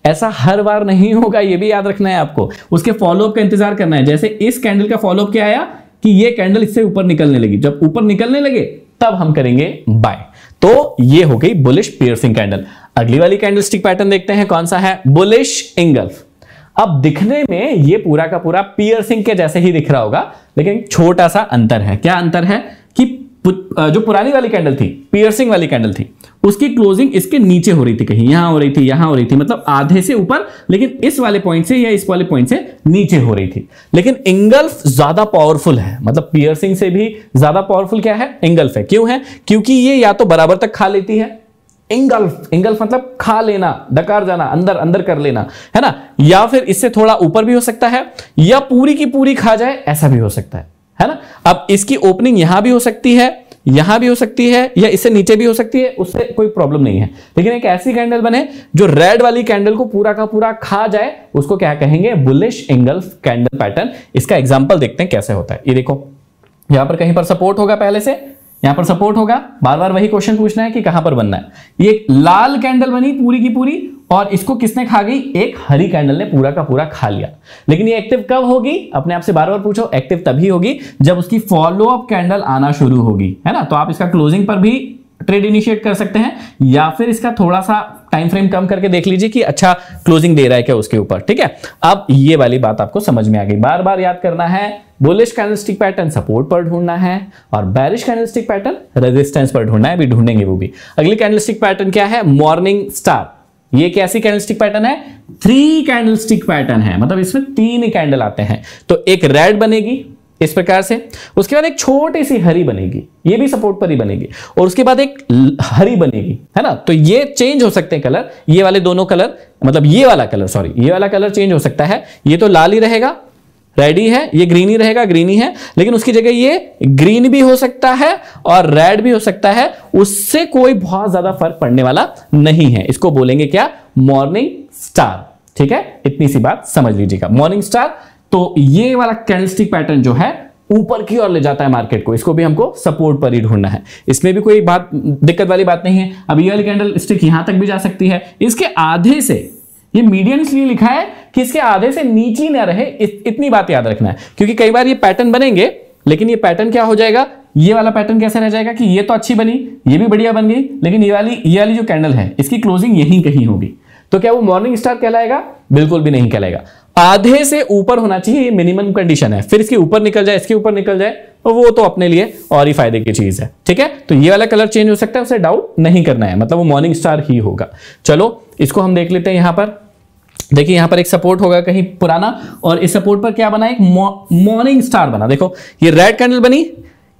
ऐसा हर बार नहीं होगा, ये भी याद रखना है आपको। उसके फॉलोअप का इंतज़ार करना है। जैसे इस कैंडल का फॉलोअप क्या आया कि ये कैंडल इससे ऊपर निकलने लगी। जब ऊपर निकलने लगे, तब हम करेंगे बाय तो ये हो गई बुलिश पियर्सिंग कैंडल अगली वाली कैंडलस्टिक पैटर्न देखते हैं, कौन सा है? बुलिश इंगल्फ अब दिखने में ये पूरा का पूरा पियर्सिंग के जैसे ही दिख रहा होगा, लेकिन छोटा सा अंतर है। क्या अंतर है? जो पुरानी वाली कैंडल थी पियर्सिंग वाली कैंडल थी, उसकी क्लोजिंग इसके नीचे हो रही थी कहीं, यहाँ हो रही थी, यहाँ हो रही थी मतलब आधे से ऊपर, लेकिन इस वाले पॉइंट से या इस वाले पॉइंट से नीचे हो रही थी। लेकिन इंगल्फ ज़्यादा पावरफुल है मतलब पियर्सिंग से भी ज़्यादा पावरफुल क्या है? इंगल्फ है। क्यों है? क्योंकि ये या तो बराबर तक खा लेती है। इंगल्फ इंगल्फ मतलब खा लेना, डकार जाना, अंदर अंदर कर लेना, है ना? या फिर इससे थोड़ा ऊपर भी हो सकता है, या पूरी की पूरी खा जाए, ऐसा भी हो सकता है। है ना? अब इसकी ओपनिंग यहाँ भी हो सकती है, यहाँ भी हो सकती है, या इससे नीचे भी हो सकती है, उससे कोई प्रॉब्लम नहीं है। लेकिन एक ऐसी कैंडल बने जो रेड वाली कैंडल को पूरा का पूरा खा जाए, उसको क्या कहेंगे? बुलिश एंगल कैंडल पैटर्न इसका एग्ज़ाम्पल देखते हैं कैसे होता है। ये देखो, यहाँ पर कहीं पर सपोर्ट होगा पहले से यहाँ पर सपोर्ट होगा। बार बार वही क्वेश्चन पूछना है कि कहाँ पर बनना है। ये लाल कैंडल बनी पूरी की पूरी और इसको किसने खा गई? एक हरी कैंडल ने पूरा का पूरा खा लिया। लेकिन ये एक्टिव कब होगी? अपने आप से बार बार पूछो एक्टिव तभी होगी जब उसकी फॉलो अप कैंडल आना शुरू होगी। है ना? तो आप इसका क्लोजिंग पर भी ट्रेड इनिशिएट कर सकते हैं, या फिर इसका थोड़ा सा टाइम फ्रेम कम करके देख लीजिए कि अच्छा क्लोजिंग दे रहा है क्या उसके ऊपर, ठीक है? अब ये वाली बात आपको समझ में आ गई। बार बार याद करना है बुलिश कैंडलस्टिक पैटर्न सपोर्ट पर ढूंढना है और बैरिश कैनलिस्टिक पैटर्न रेजिस्टेंस पर ढूंढना है, अभी ढूंढेंगे वो भी। अगली कैंडलस्टिक पैटर्न क्या है? मॉर्निंग स्टार ये कैसी कैंडलस्टिक पैटर्न है? थ्री कैंडलस्टिक पैटर्न है मतलब इसमें तीन कैंडल आते हैं। तो एक रेड बनेगी इस प्रकार से। उसके बाद एक छोटी सी हरी बनेगी, ये भी सपोर्ट पर ही बनेगी। और उसके बाद एक हरी बनेगी, है ना? तो ये चेंज हो सकते हैं कलर ये वाले दोनों कलर मतलब ये वाला कलर सॉरी ये वाला कलर चेंज हो सकता है। ये तो लाल ही रहेगा रेड ही है ये ग्रीन ही रहेगा ग्रीन ही है, लेकिन उसकी जगह ये ग्रीन भी हो सकता है और रेड भी हो सकता है। उससे कोई बहुत ज़्यादा फ़र्क पड़ने वाला नहीं है। इसको बोलेंगे क्या? मॉर्निंग स्टार ठीक है? इतनी सी बात समझ लीजिएगा। मॉर्निंग स्टार तो ये वाला कैंडलस्टिक पैटर्न जो है ऊपर की ओर ले जाता है मार्केट को। इसको भी हमको सपोर्ट पर ही ढूंढना है। इसमें भी कोई बात दिक्कत वाली बात नहीं है। अब ये वाली कैंडल स्टिक यहाँ तक भी जा सकती है। इसके आधे से ये मीडियम इसलिए लिखा है कि इसके आधे से नीचे ना रहे इत, इतनी बात याद रखना है। क्योंकि कई बार ये पैटर्न बनेंगे लेकिन ये पैटर्न क्या हो जाएगा? ये वाला पैटर्न कैसे रह जाएगा कि ये तो अच्छी बनी ये भी बढ़िया बन गई लेकिन ये वाली ये वाली जो कैंडल है इसकी क्लोजिंग यहीं कहीं होगी। तो क्या वो मॉर्निंग स्टार कहलाएगा? बिल्कुल भी नहीं कहलाएगा। आधे से ऊपर होना चाहिए, ये मिनिमम कंडीशन है। फिर इसके ऊपर निकल जाए, इसके ऊपर निकल जाए तो वो तो अपने लिए और ही फ़ायदे की चीज़ है, ठीक है? तो ये वाला कलर चेंज हो सकता है, उसे डाउट नहीं करना है मतलब वो मॉर्निंग स्टार ही होगा। चलो, इसको हम देख लेते हैं यहाँ पर। देखिए, यहाँ पर एक सपोर्ट होगा कहीं पुराना, और इस सपोर्ट पर क्या बना? एक मॉर्निंग स्टार बना। देखो, ये रेड कैंडल बनी,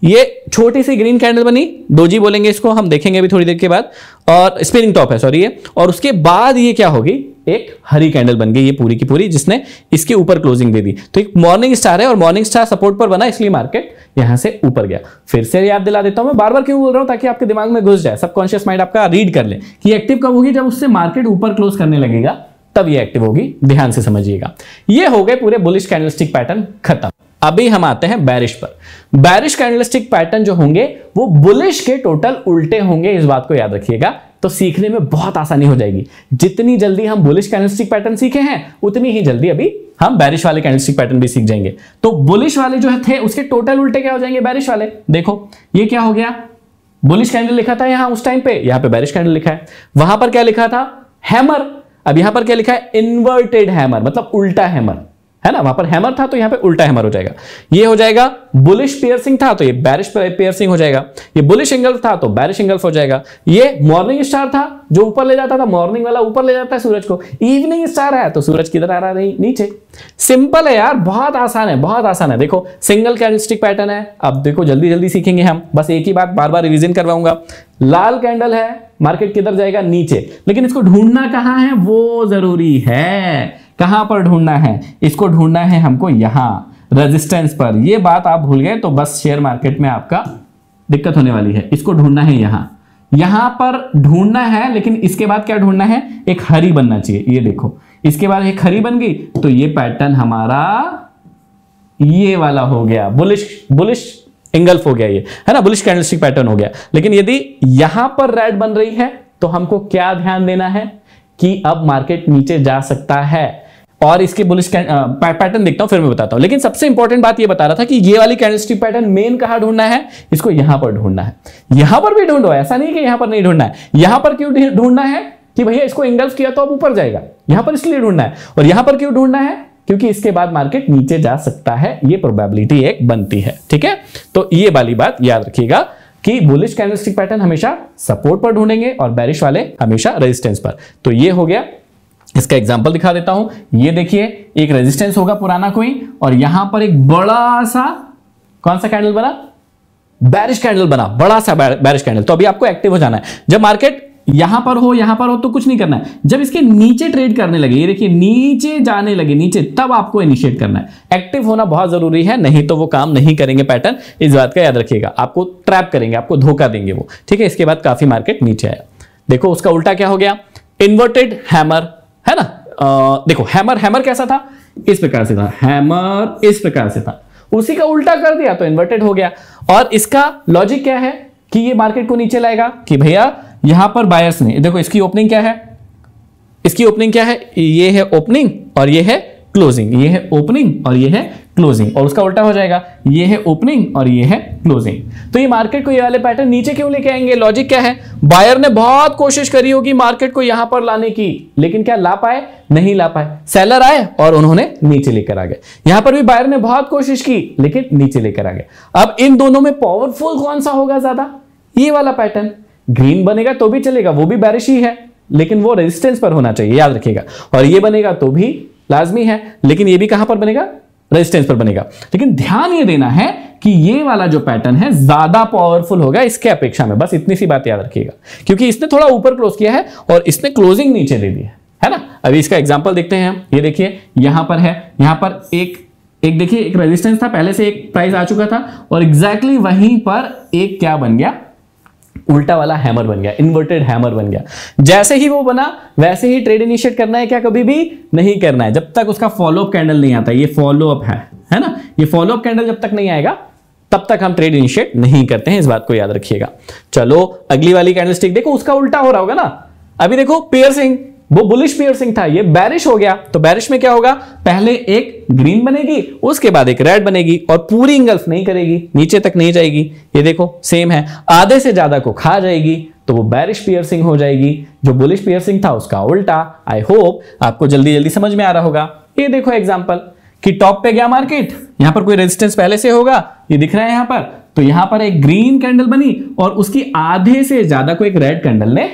ये छोटी सी ग्रीन कैंडल बनी डोजी बोलेंगे इसको, हम देखेंगे अभी थोड़ी देर के बाद, और स्पिनिंग टॉप है सॉरी ये। और उसके बाद ये क्या होगी? एक हरी कैंडल बन गई ये पूरी की पूरी, जिसने इसके ऊपर क्लोजिंग दे दी। तो एक मॉर्निंग स्टार है और मॉर्निंग स्टार सपोर्ट पर बना, इसलिए मार्केट यहाँ से ऊपर गया। फिर से याद दिला देता हूँ मैं, बार बार क्यों बोल रहा हूँ ताकि आपके दिमाग में घुस जाए। सबकॉन्शियस माइंड आपका रीड कर ले कि एक्टिव कब होगी, जब उससे मार्केट ऊपर क्लोज करने लगेगा, तब ये एक्टिव होगी। ध्यान से समझिएगा। ये हो गए पूरे बुलिश कैंडलस्टिक पैटर्न खत्म। अभी हम आते हैं बैरिश पर। बैरिश कैंडलस्टिक पैटर्न जो होंगे, वो बुलिश के टोटल उल्टे होंगे, इस बात को याद रखिएगा। तो सीखने में बहुत आसानी हो जाएगी। जितनी जल्दी हम बुलिश कैंडलस्टिक पैटर्न सीखे हैं, उतनी ही जल्दी अभी हम बैरिश वाले कैंडलस्टिक पैटर्न भी सीख जाएँगे। तो बुलिश वाले जो थे, उसके टोटल उल्टे क्या हो जाएँगे बैरिश वाले? देखो, ये क्या हो गया? बुलिश कैंडल लिखा था यहाँ उस टाइम पे, यहाँ पे बैरिश कैंडल लिखा है। वहाँ पर क्या लिखा था? हैमर अब यहाँ पर क्या लिखा है? इन्वर्टेड हैमर मतलब उल्टा हैमर है ना? वहाँ पर हैमर था तो यहाँ पे उल्टा हैमर हो जाएगा। ये हो जाएगा बुलिश पियर्सिंग था तो ये बैरिश पियर्सिंग हो जाएगा। ये बुलिश एंगल था तो बैरिश एंगल हो जाएगा। ये मॉर्निंग स्टार था जो ऊपर ले जाता था मॉर्निंग वाला ऊपर ले जाता है सूरज को। इवनिंग स्टार है तो सूरज किधर आ रहा है? नीचे। सिंपल है यार, बहुत आसान है, बहुत आसान है। देखो सिंगल कैंडलस्टिक पैटर्न है। अब देखो, जल्दी जल्दी सीखेंगे हम। बस एक ही बात बार बार रिविजन करवाऊँगा। लाल कैंडल है मार्केट किधर जाएगा? नीचे। लेकिन इसको ढूंढना कहाँ है? वो ज़रूरी है। कहाँ पर ढूंढना है? इसको ढूंढना है हमको यहाँ रेजिस्टेंस पर। ये बात आप भूल गए तो बस शेयर मार्केट में आपका दिक्कत होने वाली है। इसको ढूंढना है यहाँ। यहाँ पर ढूंढना है, लेकिन इसके बाद क्या ढूंढना है? एक हरी बनना चाहिए। ये देखो, इसके बाद एक हरी बन गई तो ये पैटर्न हमारा ये वाला हो गया। बुलिश बुलिश एंगल्फ हो गया ये। है ना? बुलिश कैंडलस्टिक पैटर्न हो गया। लेकिन यदि यहाँ पर रेड बन रही है तो हमको क्या ध्यान देना है? कि अब मार्केट नीचे जा सकता है। और इसके बुलिश पैटर्न देखता हूँ, फिर मैं बताता हूँ। लेकिन सबसे इंपॉर्टेंट बात ये बता रहा था कि ये वाली कैंडलस्टिक पैटर्न मेन कहाँ ढूंढना है? इसको यहाँ पर ढूंढना है। यहाँ पर भी ढूंढो, ऐसा नहीं कि यहाँ पर नहीं ढूंढना है। यहाँ पर क्यों ढूंढना है कि भैया इसको इंगल्फ किया तो अब ऊपर जाएगा। यहाँ पर इसलिए ढूंढना है। और यहाँ पर क्यों ढूंढना है? क्योंकि इसके बाद मार्केट नीचे जा सकता है। ये प्रोबेबिलिटी एक बनती है, ठीक है? तो ये वाली बात याद रखिएगा कि बुलिश कैंडलस्टिक पैटर्न हमेशा सपोर्ट पर ढूंढेंगे और बैरिश वाले हमेशा रेजिस्टेंस पर। तो ये हो गया इसका एग्जांपल दिखा देता हूँ। ये देखिए, एक रेजिस्टेंस होगा पुराना कोई, और यहाँ पर एक बड़ा सा, कौन सा कैंडल बना? बैरिश कैंडल बना, बड़ा सा बैरिश कैंडल तो अभी आपको एक्टिव हो जाना है। जब मार्केट यहाँ पर हो, यहाँ पर हो तो कुछ नहीं करना है। जब इसके नीचे ट्रेड करने लगे, ये देखिए, नीचे जाने लगे, नीचे, तब आपको इनिशिएट करना है। एक्टिव होना बहुत ज़रूरी है, नहीं तो वो काम नहीं करेंगे पैटर्न इस बात का याद रखिएगा, आपको ट्रैप करेंगे, आपको धोखा देंगे वो। ठीक है, इसके बाद काफ़ी मार्केट नीचे आया। देखो, उसका उल्टा क्या हो गया? इन्वर्टेड हैमर है ना? आ, देखो हैमर हैमर कैसा था? इस प्रकार से था। हैमर इस प्रकार से था। उसी का उल्टा कर दिया तो इन्वर्टेड हो गया। और इसका लॉजिक क्या है? कि ये मार्केट को नीचे लाएगा कि भैया यहाँ पर बायर्स ने देखो इसकी ओपनिंग क्या है? इसकी ओपनिंग क्या है? ये है ओपनिंग और ये है क्लोजिंग ये है ओपनिंग और ये है क्लोजिंग और उसका उल्टा हो जाएगा, ये है ओपनिंग और ये है क्लोजिंग तो ये मार्केट को ये वाले पैटर्न नीचे क्यों लेके आएँगे? लॉजिक क्या है? बायर ने बहुत कोशिश करी होगी मार्केट को यहाँ पर लाने की, लेकिन क्या ला पाए? नहीं ला पाए. सेलर आए और उन्होंने नीचे लेकर आ गए. यहाँ पर भी बायर ने बहुत कोशिश की, लेकिन नीचे लेकर आ गए. अब इन दोनों में पावरफुल कौन सा होगा ज़्यादा? ये वाला पैटर्न ग्रीन बनेगा तो भी चलेगा, वो भी बैरिश ही है, लेकिन वो रेजिस्टेंस पर होना चाहिए, याद रखिएगा. और ये बनेगा तो भी लाजमी है, लेकिन ये भी कहाँ पर बनेगा? रेजिस्टेंस पर बनेगा। लेकिन ध्यान ये देना है कि ये वाला जो पैटर्न है, ज़्यादा पावरफुल होगा इसके अपेक्षा में। बस इतनी सी बात याद रखिएगा। क्योंकि इसने थोड़ा ऊपर क्लोज किया है और इसने क्लोजिंग नीचे दे दी है। है ना? अभी इसका एग्जांपल देखते हैं ये देखिए, यहाँ पर है, यहाँ पर एक एक देखिए, एक रेजिस्टेंस था, पहले से एक प्राइस आ चुका था और एग्जैक्टली exactly वहीं पर एक क्या बन गया? उल्टा वाला हैमर बन गया इन्वर्टेड हैमर बन गया। जैसे ही वो बना, वैसे ही ट्रेड इनिशिएट करना है क्या कभी भी? नहीं करना है। जब तक उसका फॉलोअप कैंडल नहीं आता, ये फॉलोअप है है ना? ये फॉलोअप कैंडल जब तक नहीं आएगा, तब तक हम ट्रेड इनिशिएट नहीं करते हैं, इस बात को याद रखिएगा। चलो, अगली वाली कैंडलस्टिक देखो, उसका उल्टा हो रहा होगा ना? अभी देखो पियर्सिंग वो बुलिश पियर्सिंग था, ये बैरिश हो गया। तो बैरिश में क्या होगा? पहले एक ग्रीन बनेगी, उसके बाद एक रेड बनेगी और पूरी इंगल्फ नहीं करेगी, नीचे तक नहीं जाएगी। ये देखो सेम है। आधे से ज़्यादा को खा जाएगी तो वो बैरिश पियर्सिंग हो जाएगी। जो बुलिश पियर्सिंग था, उसका उल्टा। आई होप आपको जल्दी जल्दी समझ में आ रहा होगा। ये देखो एग्ज़ाम्पल कि टॉप पे गया मार्केट यहाँ पर कोई रेजिस्टेंस पहले से होगा? ये दिख रहा है यहाँ पर। तो यहाँ पर एक ग्रीन कैंडल बनी और उसकी आधे से ज़्यादा को एक रेड कैंडल ने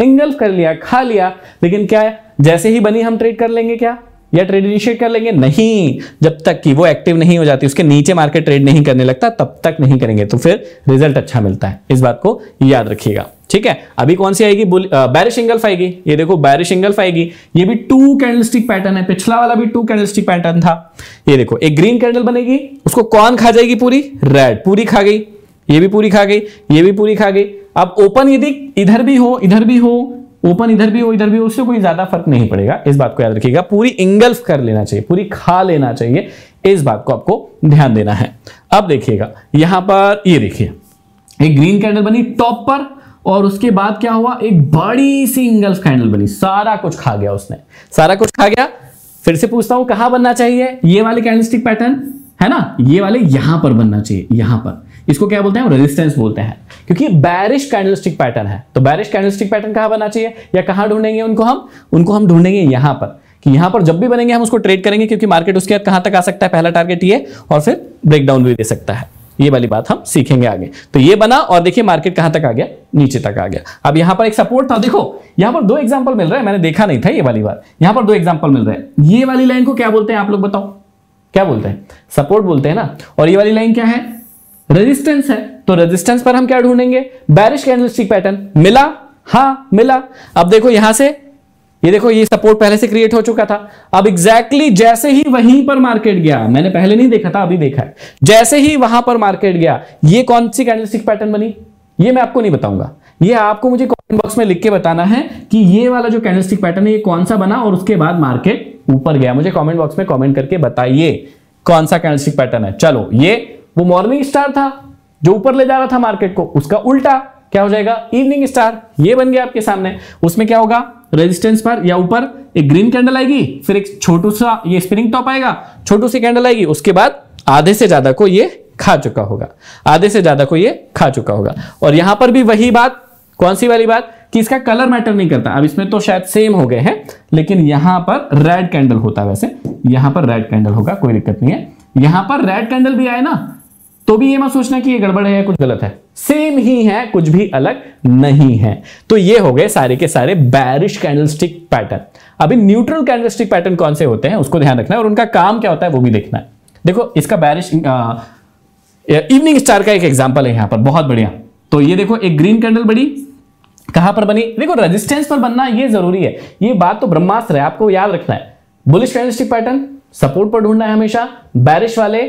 इंगल्फ कर लिया, खा लिया। लेकिन क्या है, जैसे ही बनी हम ट्रेड कर लेंगे क्या? या ट्रेड इनिशिएट कर लेंगे? नहीं। जब तक कि वो एक्टिव नहीं हो जाती, उसके नीचे मार्केट ट्रेड नहीं करने लगता, तब तक नहीं करेंगे। तो फिर रिज़ल्ट अच्छा मिलता है। इस बात को याद रखिएगा। ठीक है? अभी कौन सी आएगी? बैरिश इंगल्फ आएगी। ये देखो बैरिश इंगल्फ आएगी। ये भी टू कैंडलस्टिक पैटर्न है। पिछला वाला भी टू कैंडलस्टिक पैटर्न था। ये देखो, एक ग्रीन कैंडल बनेगी, उसको कौन खा जाएगी पूरी? रेड पूरी खा गई। ये भी पूरी खा गई, ये भी पूरी खा गई। अब ओपन यदि इधर भी हो, इधर भी हो ओपन इधर भी हो, इधर भी हो, उससे कोई ज़्यादा फ़र्क नहीं पड़ेगा। इस बात को याद रखिएगा, पूरी इंगल्फ कर लेना चाहिए, पूरी खा लेना चाहिए। इस बात को आपको ध्यान देना है। अब देखिएगा, यहाँ पर ये देखिए, एक ग्रीन कैंडल बनी टॉप पर, और उसके बाद क्या हुआ? एक बड़ी सी इंगल्फ कैंडल बनी। सारा कुछ खा गया उसने। सारा कुछ खा गया। फिर से पूछता हूँ, कहाँ बनना चाहिए? ये वाले कैंडलस्टिक पैटर्न है ना? ये वाले यहाँ पर बनना चाहिए, यहाँ पर। इसको क्या बोलते हैं? रेजिस्टेंस बोलते हैं। क्योंकि बैरिश कैंडलस्टिक पैटर्न है। तो बैरिश कैंडलस्टिक पैटर्न कहाँ बनना चाहिए? या कहाँ ढूंढेंगे उनको हम? उनको हम ढूंढेंगे यहाँ पर। कि यहाँ पर जब भी बनेंगे हम उसको ट्रेड करेंगे, क्योंकि मार्केट उसके बाद कहाँ तक आ सकता है? पहला टारगेट ये, और फिर ब्रेकडाउन भी दे सकता है। ये वाली बात हम सीखेंगे आगे। तो ये बना, और देखिए मार्केट कहाँ तक आ गया? नीचे तक आ गया। अब यहाँ पर एक सपोर्ट था, देखो, यहाँ पर दो एग्जांपल मिल रहा है। मैंने देखा नहीं था ये वाली बात। यहाँ पर दो एग्जांपल मिल रहे हैं। ये वाली लाइन को क्या बोलते हैं आप लोग बताओ? क्या बोलते हैं? सपोर्ट बोलते हैं ना? और ये वाली लाइन क्या है? रेजिस्टेंस है तो रेजिस्टेंस पर हम क्या ढूंढेंगे? बैरिश कैंडलस्टिक पैटर्न मिला? हाँ, मिला। अब देखो यहाँ से, ये देखो, ये सपोर्ट पहले से क्रिएट हो चुका था। अब एग्जैक्टली exactly जैसे ही वहीं पर मार्केट गया, मैंने पहले नहीं देखा था, अभी देखा है। जैसे ही वहाँ पर मार्केट गया, ये कौन सी कैंडलस्टिक पैटर्न बनी? ये मैं आपको नहीं बताऊँगा। ये आपको मुझे कमेंट बॉक्स में लिख के बताना है कि ये वाला जो कैंडलस्टिक पैटर्न है, ये कौन सा बना और उसके बाद मार्केट ऊपर गया। मुझे कमेंट बॉक्स में कमेंट करके बताइए कौन सा कैंडलस्टिक पैटर्न है। चलो, ये वो मॉर्निंग स्टार था, जो ऊपर ले जा रहा था मार्केट को, उसका उल्टा क्या हो जाएगा? इवनिंग स्टार ये बन गया आपके सामने। उसमें क्या होगा? रेजिस्टेंस पर या ऊपर एक ग्रीन कैंडल आएगी, फिर एक छोटू सा ये स्पिनिंग टॉप आएगा, छोटू सी कैंडल आएगी, उसके बाद आधे से ज़्यादा को ये खा चुका होगा। आधे से ज़्यादा को ये खा चुका होगा। और यहाँ पर भी वही बात, कौन सी वाली बात? कि इसका कलर मैटर नहीं करता। अब इसमें तो शायद सेम हो गए हैं, लेकिन यहाँ पर रेड कैंडल होता है वैसे। यहाँ पर रेड कैंडल होगा, कोई दिक्कत नहीं है। यहाँ पर रेड कैंडल भी आए ना तो भी ये मत सोचना कि ये गड़बड़ है कुछ गलत है। सेम ही है, कुछ भी अलग नहीं है। तो ये हो गए सारे के सारे बैरिश कैंडलस्टिक पैटर्न अभी न्यूट्रल कैंडलस्टिक पैटर्न कौन से होते हैं, उसको ध्यान रखना है और उनका काम क्या होता है, वो भी देखना है। देखो, इसका बैरिश इवनिंग स्टार का एक एग्ज़ाम्पल है यहाँ पर, बहुत बढ़िया। तो ये देखो, एक ग्रीन कैंडल बड़ी, कहाँ पर बनी? देखो रेजिस्टेंस पर बनना ये ज़रूरी है। ये बात तो ब्रह्मास्त्र है, आपको याद रखना है। बुलिश कैंडलस्टिक पैटर्न सपोर्ट पर ढूंढना है हमेशा। बैरिश वाले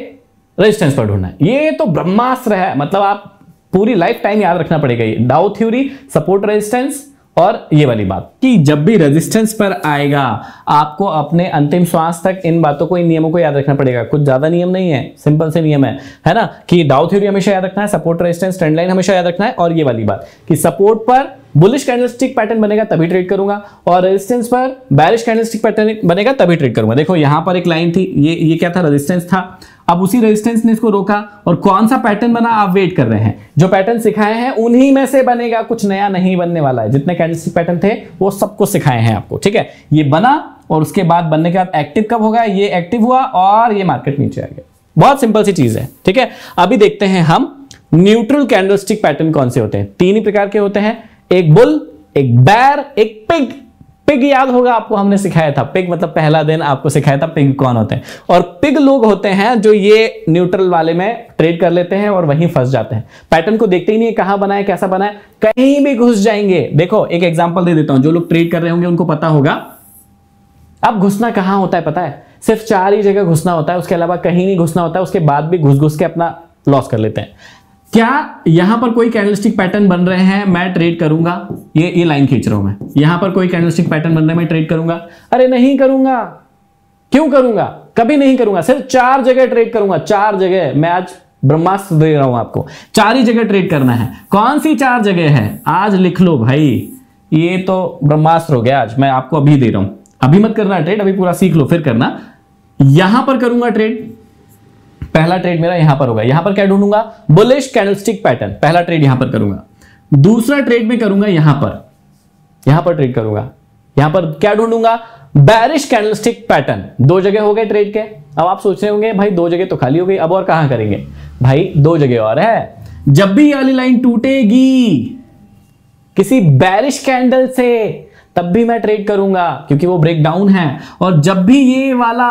रेजिस्टेंस पर ढूंढना है। ये तो ब्रह्मास्त्र है। मतलब आप पूरी लाइफ टाइम याद रखना पड़ेगा ये। डाउ थ्योरी सपोर्ट रेजिस्टेंस और ये वाली बात। कि जब भी रेजिस्टेंस पर आएगा, आपको अपने अंतिम श्वास तक इन बातों को, इन नियमों को याद रखना पड़ेगा। कुछ ज़्यादा नियम नहीं है। सिंपल से नियम है। है ना? कि डाउ थ्योरी हमेशा याद रखना है सपोर्ट रेजिस्टेंस ट्रेंड लाइन हमेशा याद रखना है और ये वाली बात। कि सपोर्ट पर बुलिश कैंडलस्टिक पैटर्न बनेगा, तभी ट्रेड करूँगा। और रेजिस्टेंस पर बैरिश कैंडलस्टिक पैटर्न बनेगा, तभी ट्रेड करूँगा। देखो, यहाँ पर एक लाइन थी। ये ये क्या था? रेजिस्टेंस था। अब उसी रेजिस्टेंस ने इसको रोका और कौन सा पैटर्न बना, आप वेट कर रहे हैं। जो पैटर्न सिखाए हैं, उन्हीं में से बनेगा, कुछ नया नहीं बनने वाला है। जितने कैंडलस्टिक पैटर्न थे, वो सबको सिखाए हैं आपको, ठीक है? ये बना और उसके बाद बनने के बाद एक्टिव कब होगा? ये एक्टिव हुआ और ये मार्केट नीचे आ गया। बहुत सिंपल सी चीज़ है, ठीक है? अभी देखते हैं हम न्यूट्रल कैंडलस्टिक पैटर्न कौन से होते हैं। तीन ही प्रकार के होते हैं, एक बुल एक बैर एक पिग पिग याद होगा आपको, हमने सिखाया था। पिग मतलब पहला दिन आपको सिखाया था, पिग कौन होते हैं। और पिग लोग होते हैं जो ये न्यूट्रल वाले में ट्रेड कर लेते हैं और वहीं फंस जाते हैं। पैटर्न को देखते ही नहीं कहाँ बनाए कैसा बनाए कहीं भी घुस जाएँगे। देखो, एक एग्ज़ाम्पल दे देता हूँ। जो लोग ट्रेड कर रहे होंगे, उनको पता होगा। अब घुसना कहाँ होता है पता है? सिर्फ़ चार ही जगह घुसना होता है, उसके अलावा कहीं नहीं घुसना होता है उसके बाद भी घुस घुस के अपना लॉस कर लेते हैं। क्या यहाँ पर कोई कैंडलस्टिक पैटर्न बन रहे हैं? मैं ट्रेड करूँगा। ये ये लाइन खींच रहा हूँ मैं। यहाँ पर कोई कैंडलस्टिक पैटर्न बन रहे हैं, मैं ट्रेड करूँगा। अरे नहीं करूँगा। क्यों करूँगा? कभी नहीं करूँगा। सिर्फ़ चार जगह ट्रेड करूँगा। चार जगह। मैं आज ब्रह्मास्त्र दे रहा हूँ आपको। चार ही जगह ट्रेड करना है। कौन सी चार जगह है? आज लिख लो भाई। ये तो ब्रह्मास्त्र हो गया आज। मैं आपको अभी दे रहा हूँ। अभी मत करना ट्रेड अभी पूरा सीख लो। फिर करना। यहाँ पर करूँगा ट्रेड पहला ट्रेड मेरा यहाँ पर होगा। यहाँ पर क्या ढूंढूँगा? बुलिश कैंडलस्टिक पैटर्न पहला ट्रेड यहाँ पर करूँगा। दूसरा ट्रेड में करूँगा यहाँ पर। यहाँ पर ट्रेड करूँगा। यहाँ पर क्या ढूंढूँगा? बैरिश कैंडलस्टिक पैटर्न दो जगह हो गए ट्रेड के। अब आप सोच रहे होंगे, भाई दो जगह तो खाली हो गई, अब और कहाँ करेंगे? भाई दो जगह और है। जब भी वाली लाइन टूटेगी, किसी बैरिश कैंडल से, तब भी मैं ट्रेड करूँगा, क्योंकि वो ब्रेक डाउन है। और जब भी ये वाला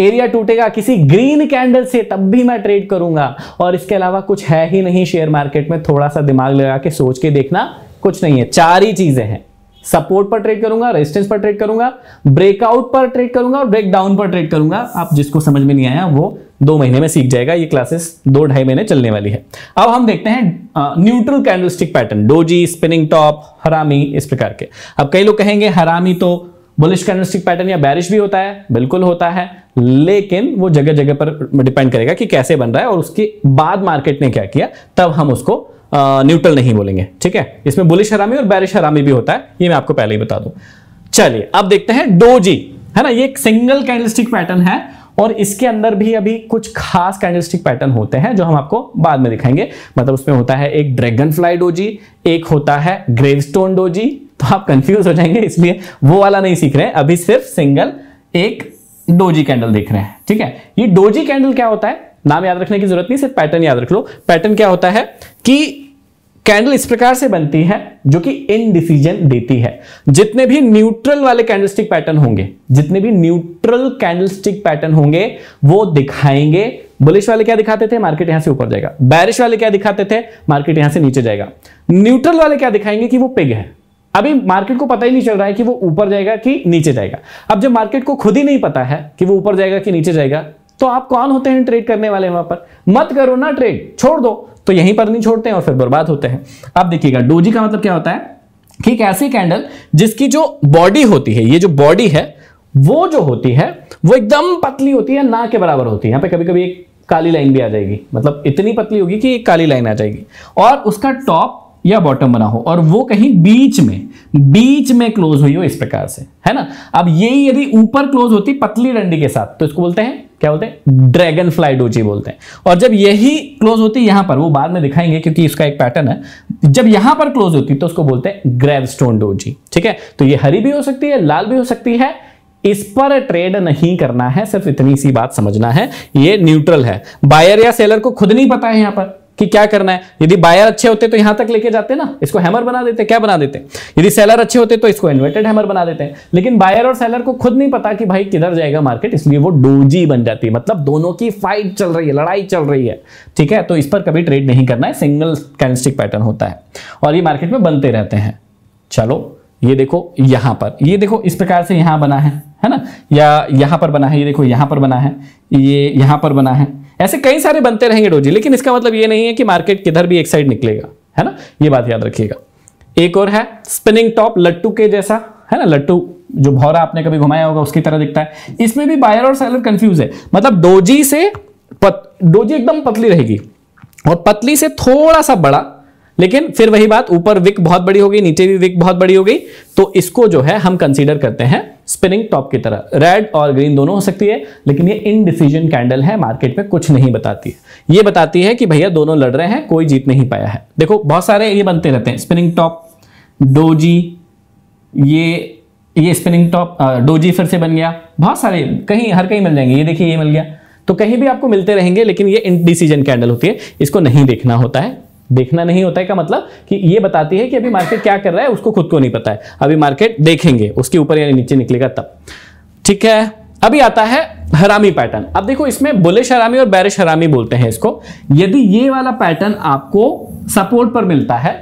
एरिया टूटेगा किसी ग्रीन कैंडल से, तब भी मैं ट्रेड करूँगा। और इसके अलावा कुछ है ही नहीं शेयर मार्केट में थोड़ा सा दिमाग लगा के सोच के देखना, कुछ नहीं है। चार ही चीज़ें हैं। सपोर्ट पर ट्रेड करूँगा रेजिस्टेंस पर ट्रेड करूँगा ब्रेकआउट पर ट्रेड करूँगा और ब्रेक डाउन पर ट्रेड करूँगा। आप जिसको समझ में नहीं आया, वो दो महीने में सीख जाएगा। ये क्लासेस दो ढाई महीने चलने वाली है। अब हम देखते हैं neutral candlestick pattern doji spinning top harami इस प्रकार के। अब कई लोग कहेंगे हरामी तो बुलिश कैंडलस्टिक पैटर्न या बैरिश भी होता है, बिल्कुल होता है, लेकिन वो जगह जगह पर डिपेंड करेगा कि कैसे बन रहा है और उसके बाद मार्केट ने क्या किया, तब हम उसको न्यूट्रल नहीं बोलेंगे, ठीक है? इसमें बुलिश हरामी और बैरिश हरामी भी होता है, ये मैं आपको पहले ही बता दूँ। चलिए, अब देखते हैं डोजी है ना? ये एक सिंगल कैंडलस्टिक पैटर्न है और इसके अंदर भी अभी कुछ खास कैंडलस्टिक पैटर्न होते हैं जो हम आपको बाद में दिखाएँगे। मतलब उसमें होता है एक ड्रैगन फ्लाई डोजी एक होता है ग्रेवस्टोन डोजी तो आप कंफ्यूज हो जाएँगे, इसलिए वो वाला नहीं सीख रहे हैं। अभी सिर्फ़ सिंगल एक डोजी कैंडल देख रहे हैं, ठीक है? ये डोजी कैंडल क्या होता है? नाम याद रखने की ज़रूरत नहीं, सिर्फ़ पैटर्न याद रख लो। पैटर्न क्या होता है कि कैंडल इस प्रकार से बनती है, जो कि इनडिसीजन देती है। जितने भी न्यूट्रल वाले कैंडलस्टिक पैटर्न होंगे, जितने भी न्यूट्रल कैंडलस्टिक पैटर्न होंगे, वो दिखाएँगे। बुलिश वाले क्या दिखाते थे? मार्केट यहाँ से ऊपर जाएगा। बैरिश वाले क्या दिखाते थे? मार्केट यहाँ से नीचे जाएगा। न्यूट्रल वाले क्या दिखाएँगे कि वो पिग है? अभी मार्केट को पता ही नहीं चल रहा है कि वो ऊपर जाएगा कि नीचे जाएगा। अब जब मार्केट को खुद ही नहीं पता है कि वो ऊपर जाएगा कि नीचे जाएगा तो आप कौन होते हैं ट्रेड करने वाले वहाँ पर? मत करो ना ट्रेड, छोड़ दो। तो यहीं पर नहीं छोड़ते हैं और फिर बर्बाद होते हैं। अब देखिएगा, डोजी का मतलब क्या होता है कि एक ऐसी कैंडल जिसकी जो बॉडी होती है, ये जो बॉडी है, वो जो होती है, वो एकदम पतली होती है, ना के बराबर होती है। यहाँ पे कभी कभी एक काली लाइन भी आ जाएगी। मतलब इतनी पतली होगी कि एक काली लाइन आ जाएगी। और उसका टॉप या बॉटम बना हो। और वो कहीं बीच में बीच में क्लोज हुई हो इस प्रकार से, है ना? अब यही यदि ऊपर क्लोज होती पतली डंडी के साथ तो इसको बोलते हैं, क्या बोलते हैं? ड्रैगन फ्लाई डोजी बोलते हैं। और जब यही क्लोज होती है यहाँ पर, वो बाद में दिखाएँगे क्योंकि इसका एक पैटर्न है। जब यहाँ पर क्लोज होती तो उसको बोलते हैं ग्रेव स्टोन डोजी ठीक है? तो ये हरी भी हो सकती है, लाल भी हो सकती है। इस पर ट्रेड नहीं करना है, सिर्फ़ इतनी सी बात समझना है। ये न्यूट्रल है। बायर या सेलर को खुद नहीं पता है यहाँ पर। कि क्या करना है? यदि बायर अच्छे होते तो यहाँ तक लेके जाते ना? इसको हैमर बना देते, क्या बना देते? यदि सेलर अच्छे होते तो इसको इन्वर्टेड हैमर बना देते हैं। लेकिन बायर और सेलर को खुद नहीं पता कि भाई किधर जाएगा मार्केट इसलिए वो डोजी बन जाती है। मतलब दोनों की फाइट चल रही है, लड़ाई चल रही है। ठीक है? तो इस पर कभी ट्रेड नहीं करना है। सिंगल कैंडलस्टिक पैटर्न होता है। और ये मार्केट में बनते रहते हैं। चलो, ये देखो यहाँ पर। ये देखो, इस प्रकार से यहाँ बना है। है ना? या यहाँ पर बना है, ये देखो यहाँ पर बना है। ये यहाँ पर बना है। ऐसे कई सारे बनते रहेंगे डोजी लेकिन इसका मतलब ये नहीं है कि मार्केट किधर भी एक साइड निकलेगा है ना? ये बात याद रखिएगा। एक और है स्पिनिंग टॉप लट्टू के जैसा है ना? लट्टू जो भौरा आपने कभी घुमाया होगा उसकी तरह दिखता है। इसमें भी बायर और सेलर कंफ्यूज है। मतलब डोजी से पत, डोजी एकदम पतली रहेगी और पतली से थोड़ा सा बड़ा लेकिन फिर वही बात, ऊपर विक बहुत बड़ी हो गई, नीचे भी विक बहुत बड़ी हो गई तो इसको जो है हम कंसीडर करते हैं स्पिनिंग टॉप की तरह। रेड और ग्रीन दोनों हो सकती है, लेकिन ये इनडिसीजन कैंडल है मार्केट में कुछ नहीं बताती। है ये बताती है कि भैया दोनों लड़ रहे हैं, कोई जीत नहीं पाया है। देखो, बहुत सारे ये बनते रहते हैं स्पिनिंग टॉप डोजी ये ये स्पिनिंग टॉप डोजी फिर से बन गया। बहुत सारे, कहीं हर कहीं मिल जाएँगे, ये देखिए, ये मिल गया। तो कहीं भी आपको मिलते रहेंगे, लेकिन ये इनडिसीजन कैंडल होती है, इसको नहीं देखना होता है। देखना नहीं होता है का मतलब? कि ये बताती है कि अभी मार्केट क्या कर रहा है, उसको खुद को नहीं पता है। अभी मार्केट देखेंगे, उसके ऊपर या नीचे निकलेगा तब। ठीक है? अभी आता है हरामी पैटर्न अब देखो, इसमें बुलिश हरामी और बैरिश हरामी बोलते हैं इसको। यदि ये वाला पैटर्न आपको सपोर्ट पर मिलता है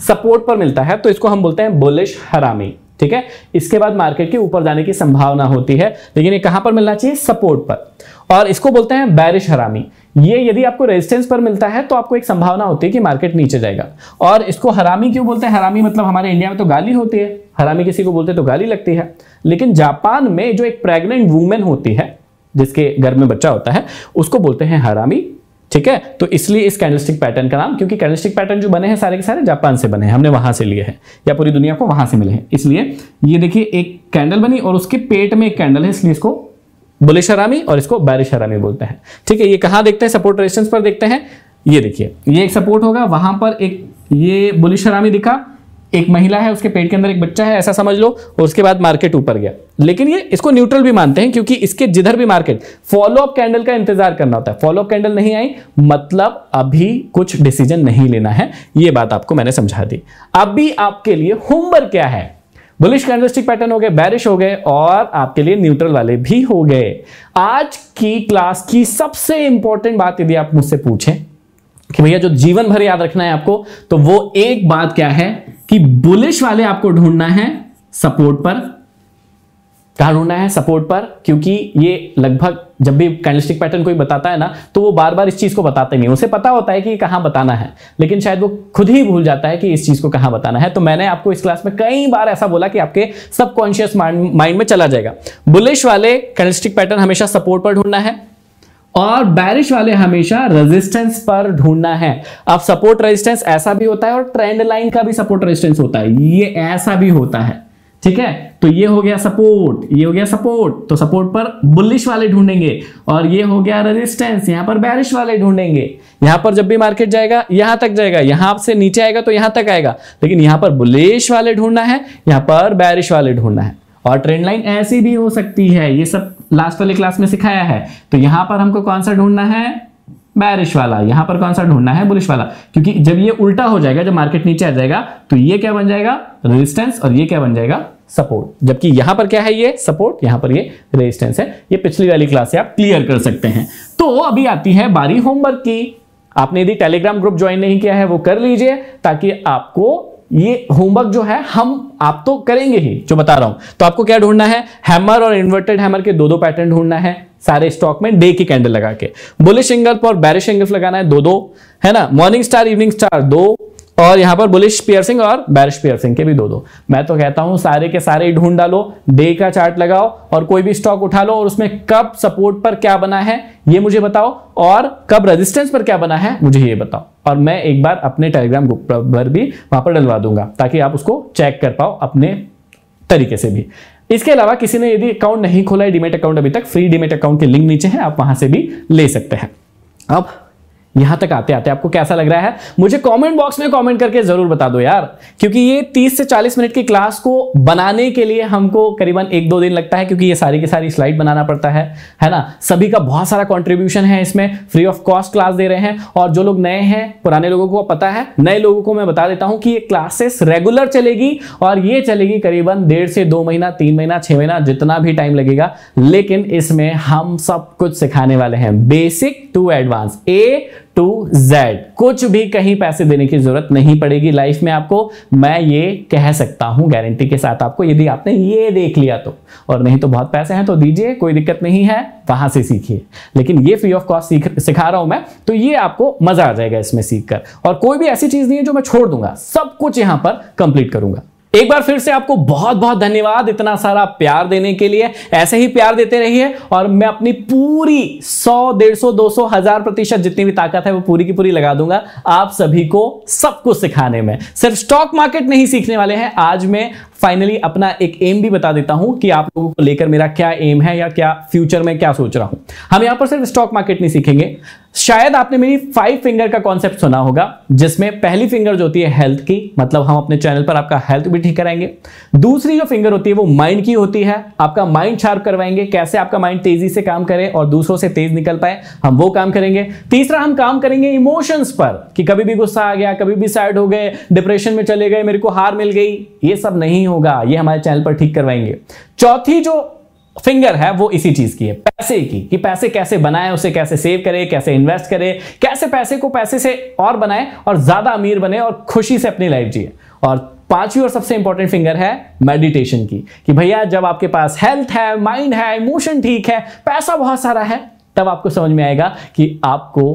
सपोर्ट पर मिलता है तो इसको हम बोलते हैं बुलिश हरामी। ठीक है? इसके बाद मार्केट के ऊपर जाने की संभावना होती है। लेकिन ये कहाँ पर मिलना चाहिए? सपोर्ट पर। और इसको बोलते हैं बैरिश हरामी। ये यदि आपको रेजिस्टेंस पर मिलता है तो आपको एक संभावना होती है कि मार्केट नीचे जाएगा। और इसको हरामी क्यों बोलते हैं? हरामी मतलब हमारे इंडिया में तो गाली होती है। हरामी किसी को बोलते तो गाली लगती है। लेकिन जापान में जो एक प्रेग्नेंट वूमेन होती है, जिसके घर में बच्चा होता है, उसको बोलते हैं हरामी। ठीक है? तो इसलिए इस कैंडलस्टिक पैटर्न का नाम, क्योंकि कैंडलस्टिक पैटर्न जो बने हैं, सारे के सारे जापान से बने हैं। हमने वहाँ से लिए हैं, या पूरी दुनिया को वहाँ से मिले हैं। इसलिए ये देखिए, एक कैंडल बनी और उसके पेट में एक कैंडल है, इसलिए इसको बुलिश हरामी और इसको बैरिश हरामी बोलते हैं। ठीक है, ये कहाँ देखते हैं? सपोर्ट रेजिस्टेंस पर देखते हैं। ये देखिए, ये एक सपोर्ट होगा, वहाँ पर एक, ये बुलिश हरामी दिखा, एक महिला है, उसके पेट के अंदर एक बच्चा है, ऐसा समझ लो, और उसके बाद मार्केट ऊपर गया। लेकिन ये इसको न्यूट्रल भी मानते हैं, क्योंकि इसके जिधर भी मार्केट फॉलो अप कैंडल का इंतज़ार करना होता है। फॉलो अप कैंडल नहीं आई मतलब अभी कुछ डिसीज़न नहीं लेना है। ये बात आपको मैंने समझा दी। अभी आपके लिए होमवर्क क्या है? बुलिश कैंडलस्टिक पैटर्न हो गए बैरिश हो गए और आपके लिए न्यूट्रल वाले भी हो गए। आज की क्लास की सबसे इंपॉर्टेंट बात यदि आप मुझसे पूछें कि भैया जो जीवन भर याद रखना है आपको तो वो एक बात क्या है कि बुलिश वाले आपको ढूंढना है सपोर्ट पर। कहा ढूंढना है सपोर्ट पर? क्योंकि ये लगभग जब भी कैंडलस्टिक पैटर्न कोई बताता है ना तो वो बार बार इस चीज़ को बताते नहीं उसे पता होता है कि कहाँ बताना है, लेकिन शायद वो खुद ही भूल जाता है कि इस चीज़ को कहाँ बताना है। तो मैंने आपको इस क्लास में कई बार ऐसा बोला कि आपके सबकॉन्शियस माइंड में चला जाएगा। बुलिश वाले कैंडलस्टिक पैटर्न हमेशा सपोर्ट पर ढूंढना है, और बैरिश वाले हमेशा रेजिस्टेंस पर ढूंढना है। अब सपोर्ट रेजिस्टेंस ऐसा भी होता है और ट्रेंड लाइन का भी सपोर्ट रेजिस्टेंस होता है। ये ऐसा भी होता है। ठीक है? तो ये हो गया सपोर्ट ये हो गया सपोर्ट तो सपोर्ट पर बुलिश वाले ढूंढेंगे और ये हो गया रेजिस्टेंस यहाँ पर बैरिश वाले ढूंढेंगे. यहाँ पर जब भी मार्केट जाएगा, यहाँ तक जाएगा, यहाँ से नीचे आएगा तो यहाँ तक आएगा. लेकिन यहाँ पर बुलिश वाले ढूंढना है, यहाँ पर बैरिश वाले ढूंढना है. और ट्रेंड लाइन ऐसी भी हो सकती है, ये सब लास्ट वाले क्लास में सिखाया है. तो यहाँ पर हमको कौन सा ढूंढना है? बैरिश वाला. यहाँ पर कौन सा ढूंढना है? बुलिश वाला. क्योंकि जब ये उल्टा हो जाएगा, जब मार्केट नीचे आ जाएगा तो ये क्या बन जाएगा? रेजिस्टेंस और ये क्या बन जाएगा? सपोर्ट। जबकि यहाँ पर क्या है ये? सपोर्ट। यहाँ पर ये रेजिस्टेंस है। ये पिछली वाली क्लास से आप क्लियर कर सकते हैं। तो अभी आती है बारी होमवर्क की। आपने यदि टेलीग्राम ग्रुप ज्वाइन नहीं किया है, वो कर लीजिए, ताकि आपको ये होमवर्क जो है, हम आप तो करेंगे ही, जो बता रहा हूँ। तो आपको क्या ढूंढना है? हैमर और इन्वर्टेड हैमर के दो दो पैटर्न ढूंढना है, सारे स्टॉक में डे की कैंडल लगा के। बुलिश एंगल पर बैरिश एंगल लगाना है दो दो है ना? मॉर्निंग स्टार इवनिंग स्टार दो। और यहाँ पर बुलिश पियर्सिंग और बैरिश पियर्सिंग के भी दो दो। मैं तो कहता हूँ, सारे के सारे ढूंढ डालो डे का चार्ट लगाओ और कोई भी स्टॉक उठा लो और उसमें कब सपोर्ट पर क्या बना है, ये मुझे बताओ और कब रेजिस्टेंस पर क्या बना है, मुझे ये बताओ। और मैं एक बार अपने टेलीग्राम ग्रुप पर भी वहाँ पर डलवा दूँगा, ताकि आप उसको चेक कर पाओ अपने तरीके से भी। इसके अलावा किसी ने यदि अकाउंट नहीं खोला है डीमेट अकाउंट अभी तक फ्री डीमेट अकाउंट के लिंक नीचे है, आप वहाँ से भी ले सकते हैं। अब यहाँ तक आते आते आपको कैसा लग रहा है? मुझे कमेंट बॉक्स में कमेंट करके ज़रूर बता दो यार, क्योंकि ये 30 से 40 मिनट की क्लास को बनाने के लिए हमको करीबन एक दो दिन लगता है, क्योंकि ये सारी की सारी स्लाइड बनाना पड़ता है है ना? सभी का बहुत सारा कॉन्ट्रीब्यूशन है इसमें फ्री ऑफ़ कॉस्ट क्लास दे रहे हैं, और जो लोग नए हैं, पुराने लोगों को पता है, नए लोगों को मैं बता देता हूँ कि ये क्लासेस रेगुलर चलेगी, और ये चलेगी करीबन डेढ़ से दो महीना, तीन महीना, छह महीना, जितना भी टाइम लगेगा, लेकिन इसमें हम सब कुछ सिखाने वाले हैं। Basic to advance A to Z. कुछ भी कहीं पैसे देने की ज़रूरत नहीं पड़ेगी लाइफ में आपको। मैं ये कह सकता हूँ गारंटी के साथ आपको, यदि आपने ये देख लिया तो। और नहीं तो बहुत पैसे हैं तो दीजिए, कोई दिक्कत नहीं है, वहाँ से सीखिए। लेकिन ये फ्री ऑफ़ कॉस्ट सिखा रहा हूँ मैं तो ये आपको मज़ा आ जाएगा इसमें सीखकर। और कोई भी ऐसी चीज़ नहीं है जो मैं छोड़ दूँगा। सब कुछ यहाँ पर कंप्लीट करूँगा। एक बार फिर से आपको बहुत बहुत धन्यवाद इतना सारा प्यार देने के लिए। ऐसे ही प्यार देते रहिए और मैं अपनी पूरी 100 150 200 हज़ार प्रतिशत जितनी भी ताकत है वो पूरी की पूरी लगा दूँगा आप सभी को सब कुछ सिखाने में। सिर्फ़ स्टॉक मार्केट नहीं सीखने वाले हैं। आज मैं फाइनली अपना एक एम भी बता देता हूँ कि आप लोगों को लेकर मेरा क्या एम है या क्या फ्यूचर में क्या सोच रहा हूँ। हम यहाँ पर सिर्फ़ स्टॉक मार्केट नहीं सीखेंगे। शायद आपने मेरी फाइव फिंगर का कॉन्सेप्ट सुना होगा, जिसमें पहली फिंगर जो होती है हेल्थ की मतलब हम अपने चैनल पर आपका हेल्थ भी ठीक कराएँगे। दूसरी जो फिंगर होती है वो माइंड की होती है। आपका माइंड शार्प करवाएँगे, कैसे आपका माइंड तेज़ी से काम करे और दूसरों से तेज निकल पाए, हम वो काम करेंगे। तीसरा, हम काम करेंगे इमोशंस पर, कि कभी भी गुस्सा आ गया, कभी भी सैड हो गए डिप्रेशन में चले गए, मेरे को हार मिल गई, ये सब नहीं होगा, ये हमारे चैनल पर ठीक करवाएँगे। चौथी जो फिंगर है, वो इसी चीज़ की है, पैसे की, कि पैसे कैसे बनाए, उसे कैसे सेव करे, कैसे इन्वेस्ट करे, कैसे पैसे को पैसे से और बनाए और ज़्यादा अमीर बने और खुशी से अपनी लाइफ जिए। और पांचवी और सबसे इंपॉर्टेंट फिंगर है मेडिटेशन की, कि भैया जब आपके पास हेल्थ है माइंड है इमोशन ठीक है, पैसा बहुत सारा है, तब आपको समझ में आएगा कि आपको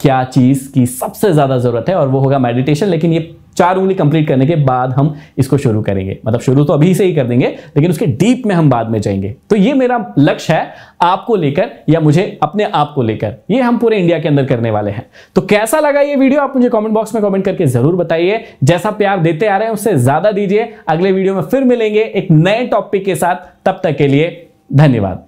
क्या चीज़ की सबसे ज़्यादा ज़रूरत है और वो होगा मेडिटेशन लेकिन ये चार उंगली कंप्लीट करने के बाद हम इसको शुरू करेंगे। मतलब शुरू तो अभी से ही कर देंगे, लेकिन उसके डीप में हम बाद में जाएँगे। तो ये मेरा लक्ष्य है आपको लेकर या मुझे अपने आप को लेकर। ये हम पूरे इंडिया के अंदर करने वाले हैं। तो कैसा लगा ये वीडियो आप मुझे कमेंट बॉक्स में कमेंट करके ज़रूर बताइए। जैसा प्यार देते आ रहे हैं, उससे ज़्यादा दीजिए। अगले वीडियो में फिर मिलेंगे एक नए टॉपिक के साथ। तब तक के लिए धन्यवाद।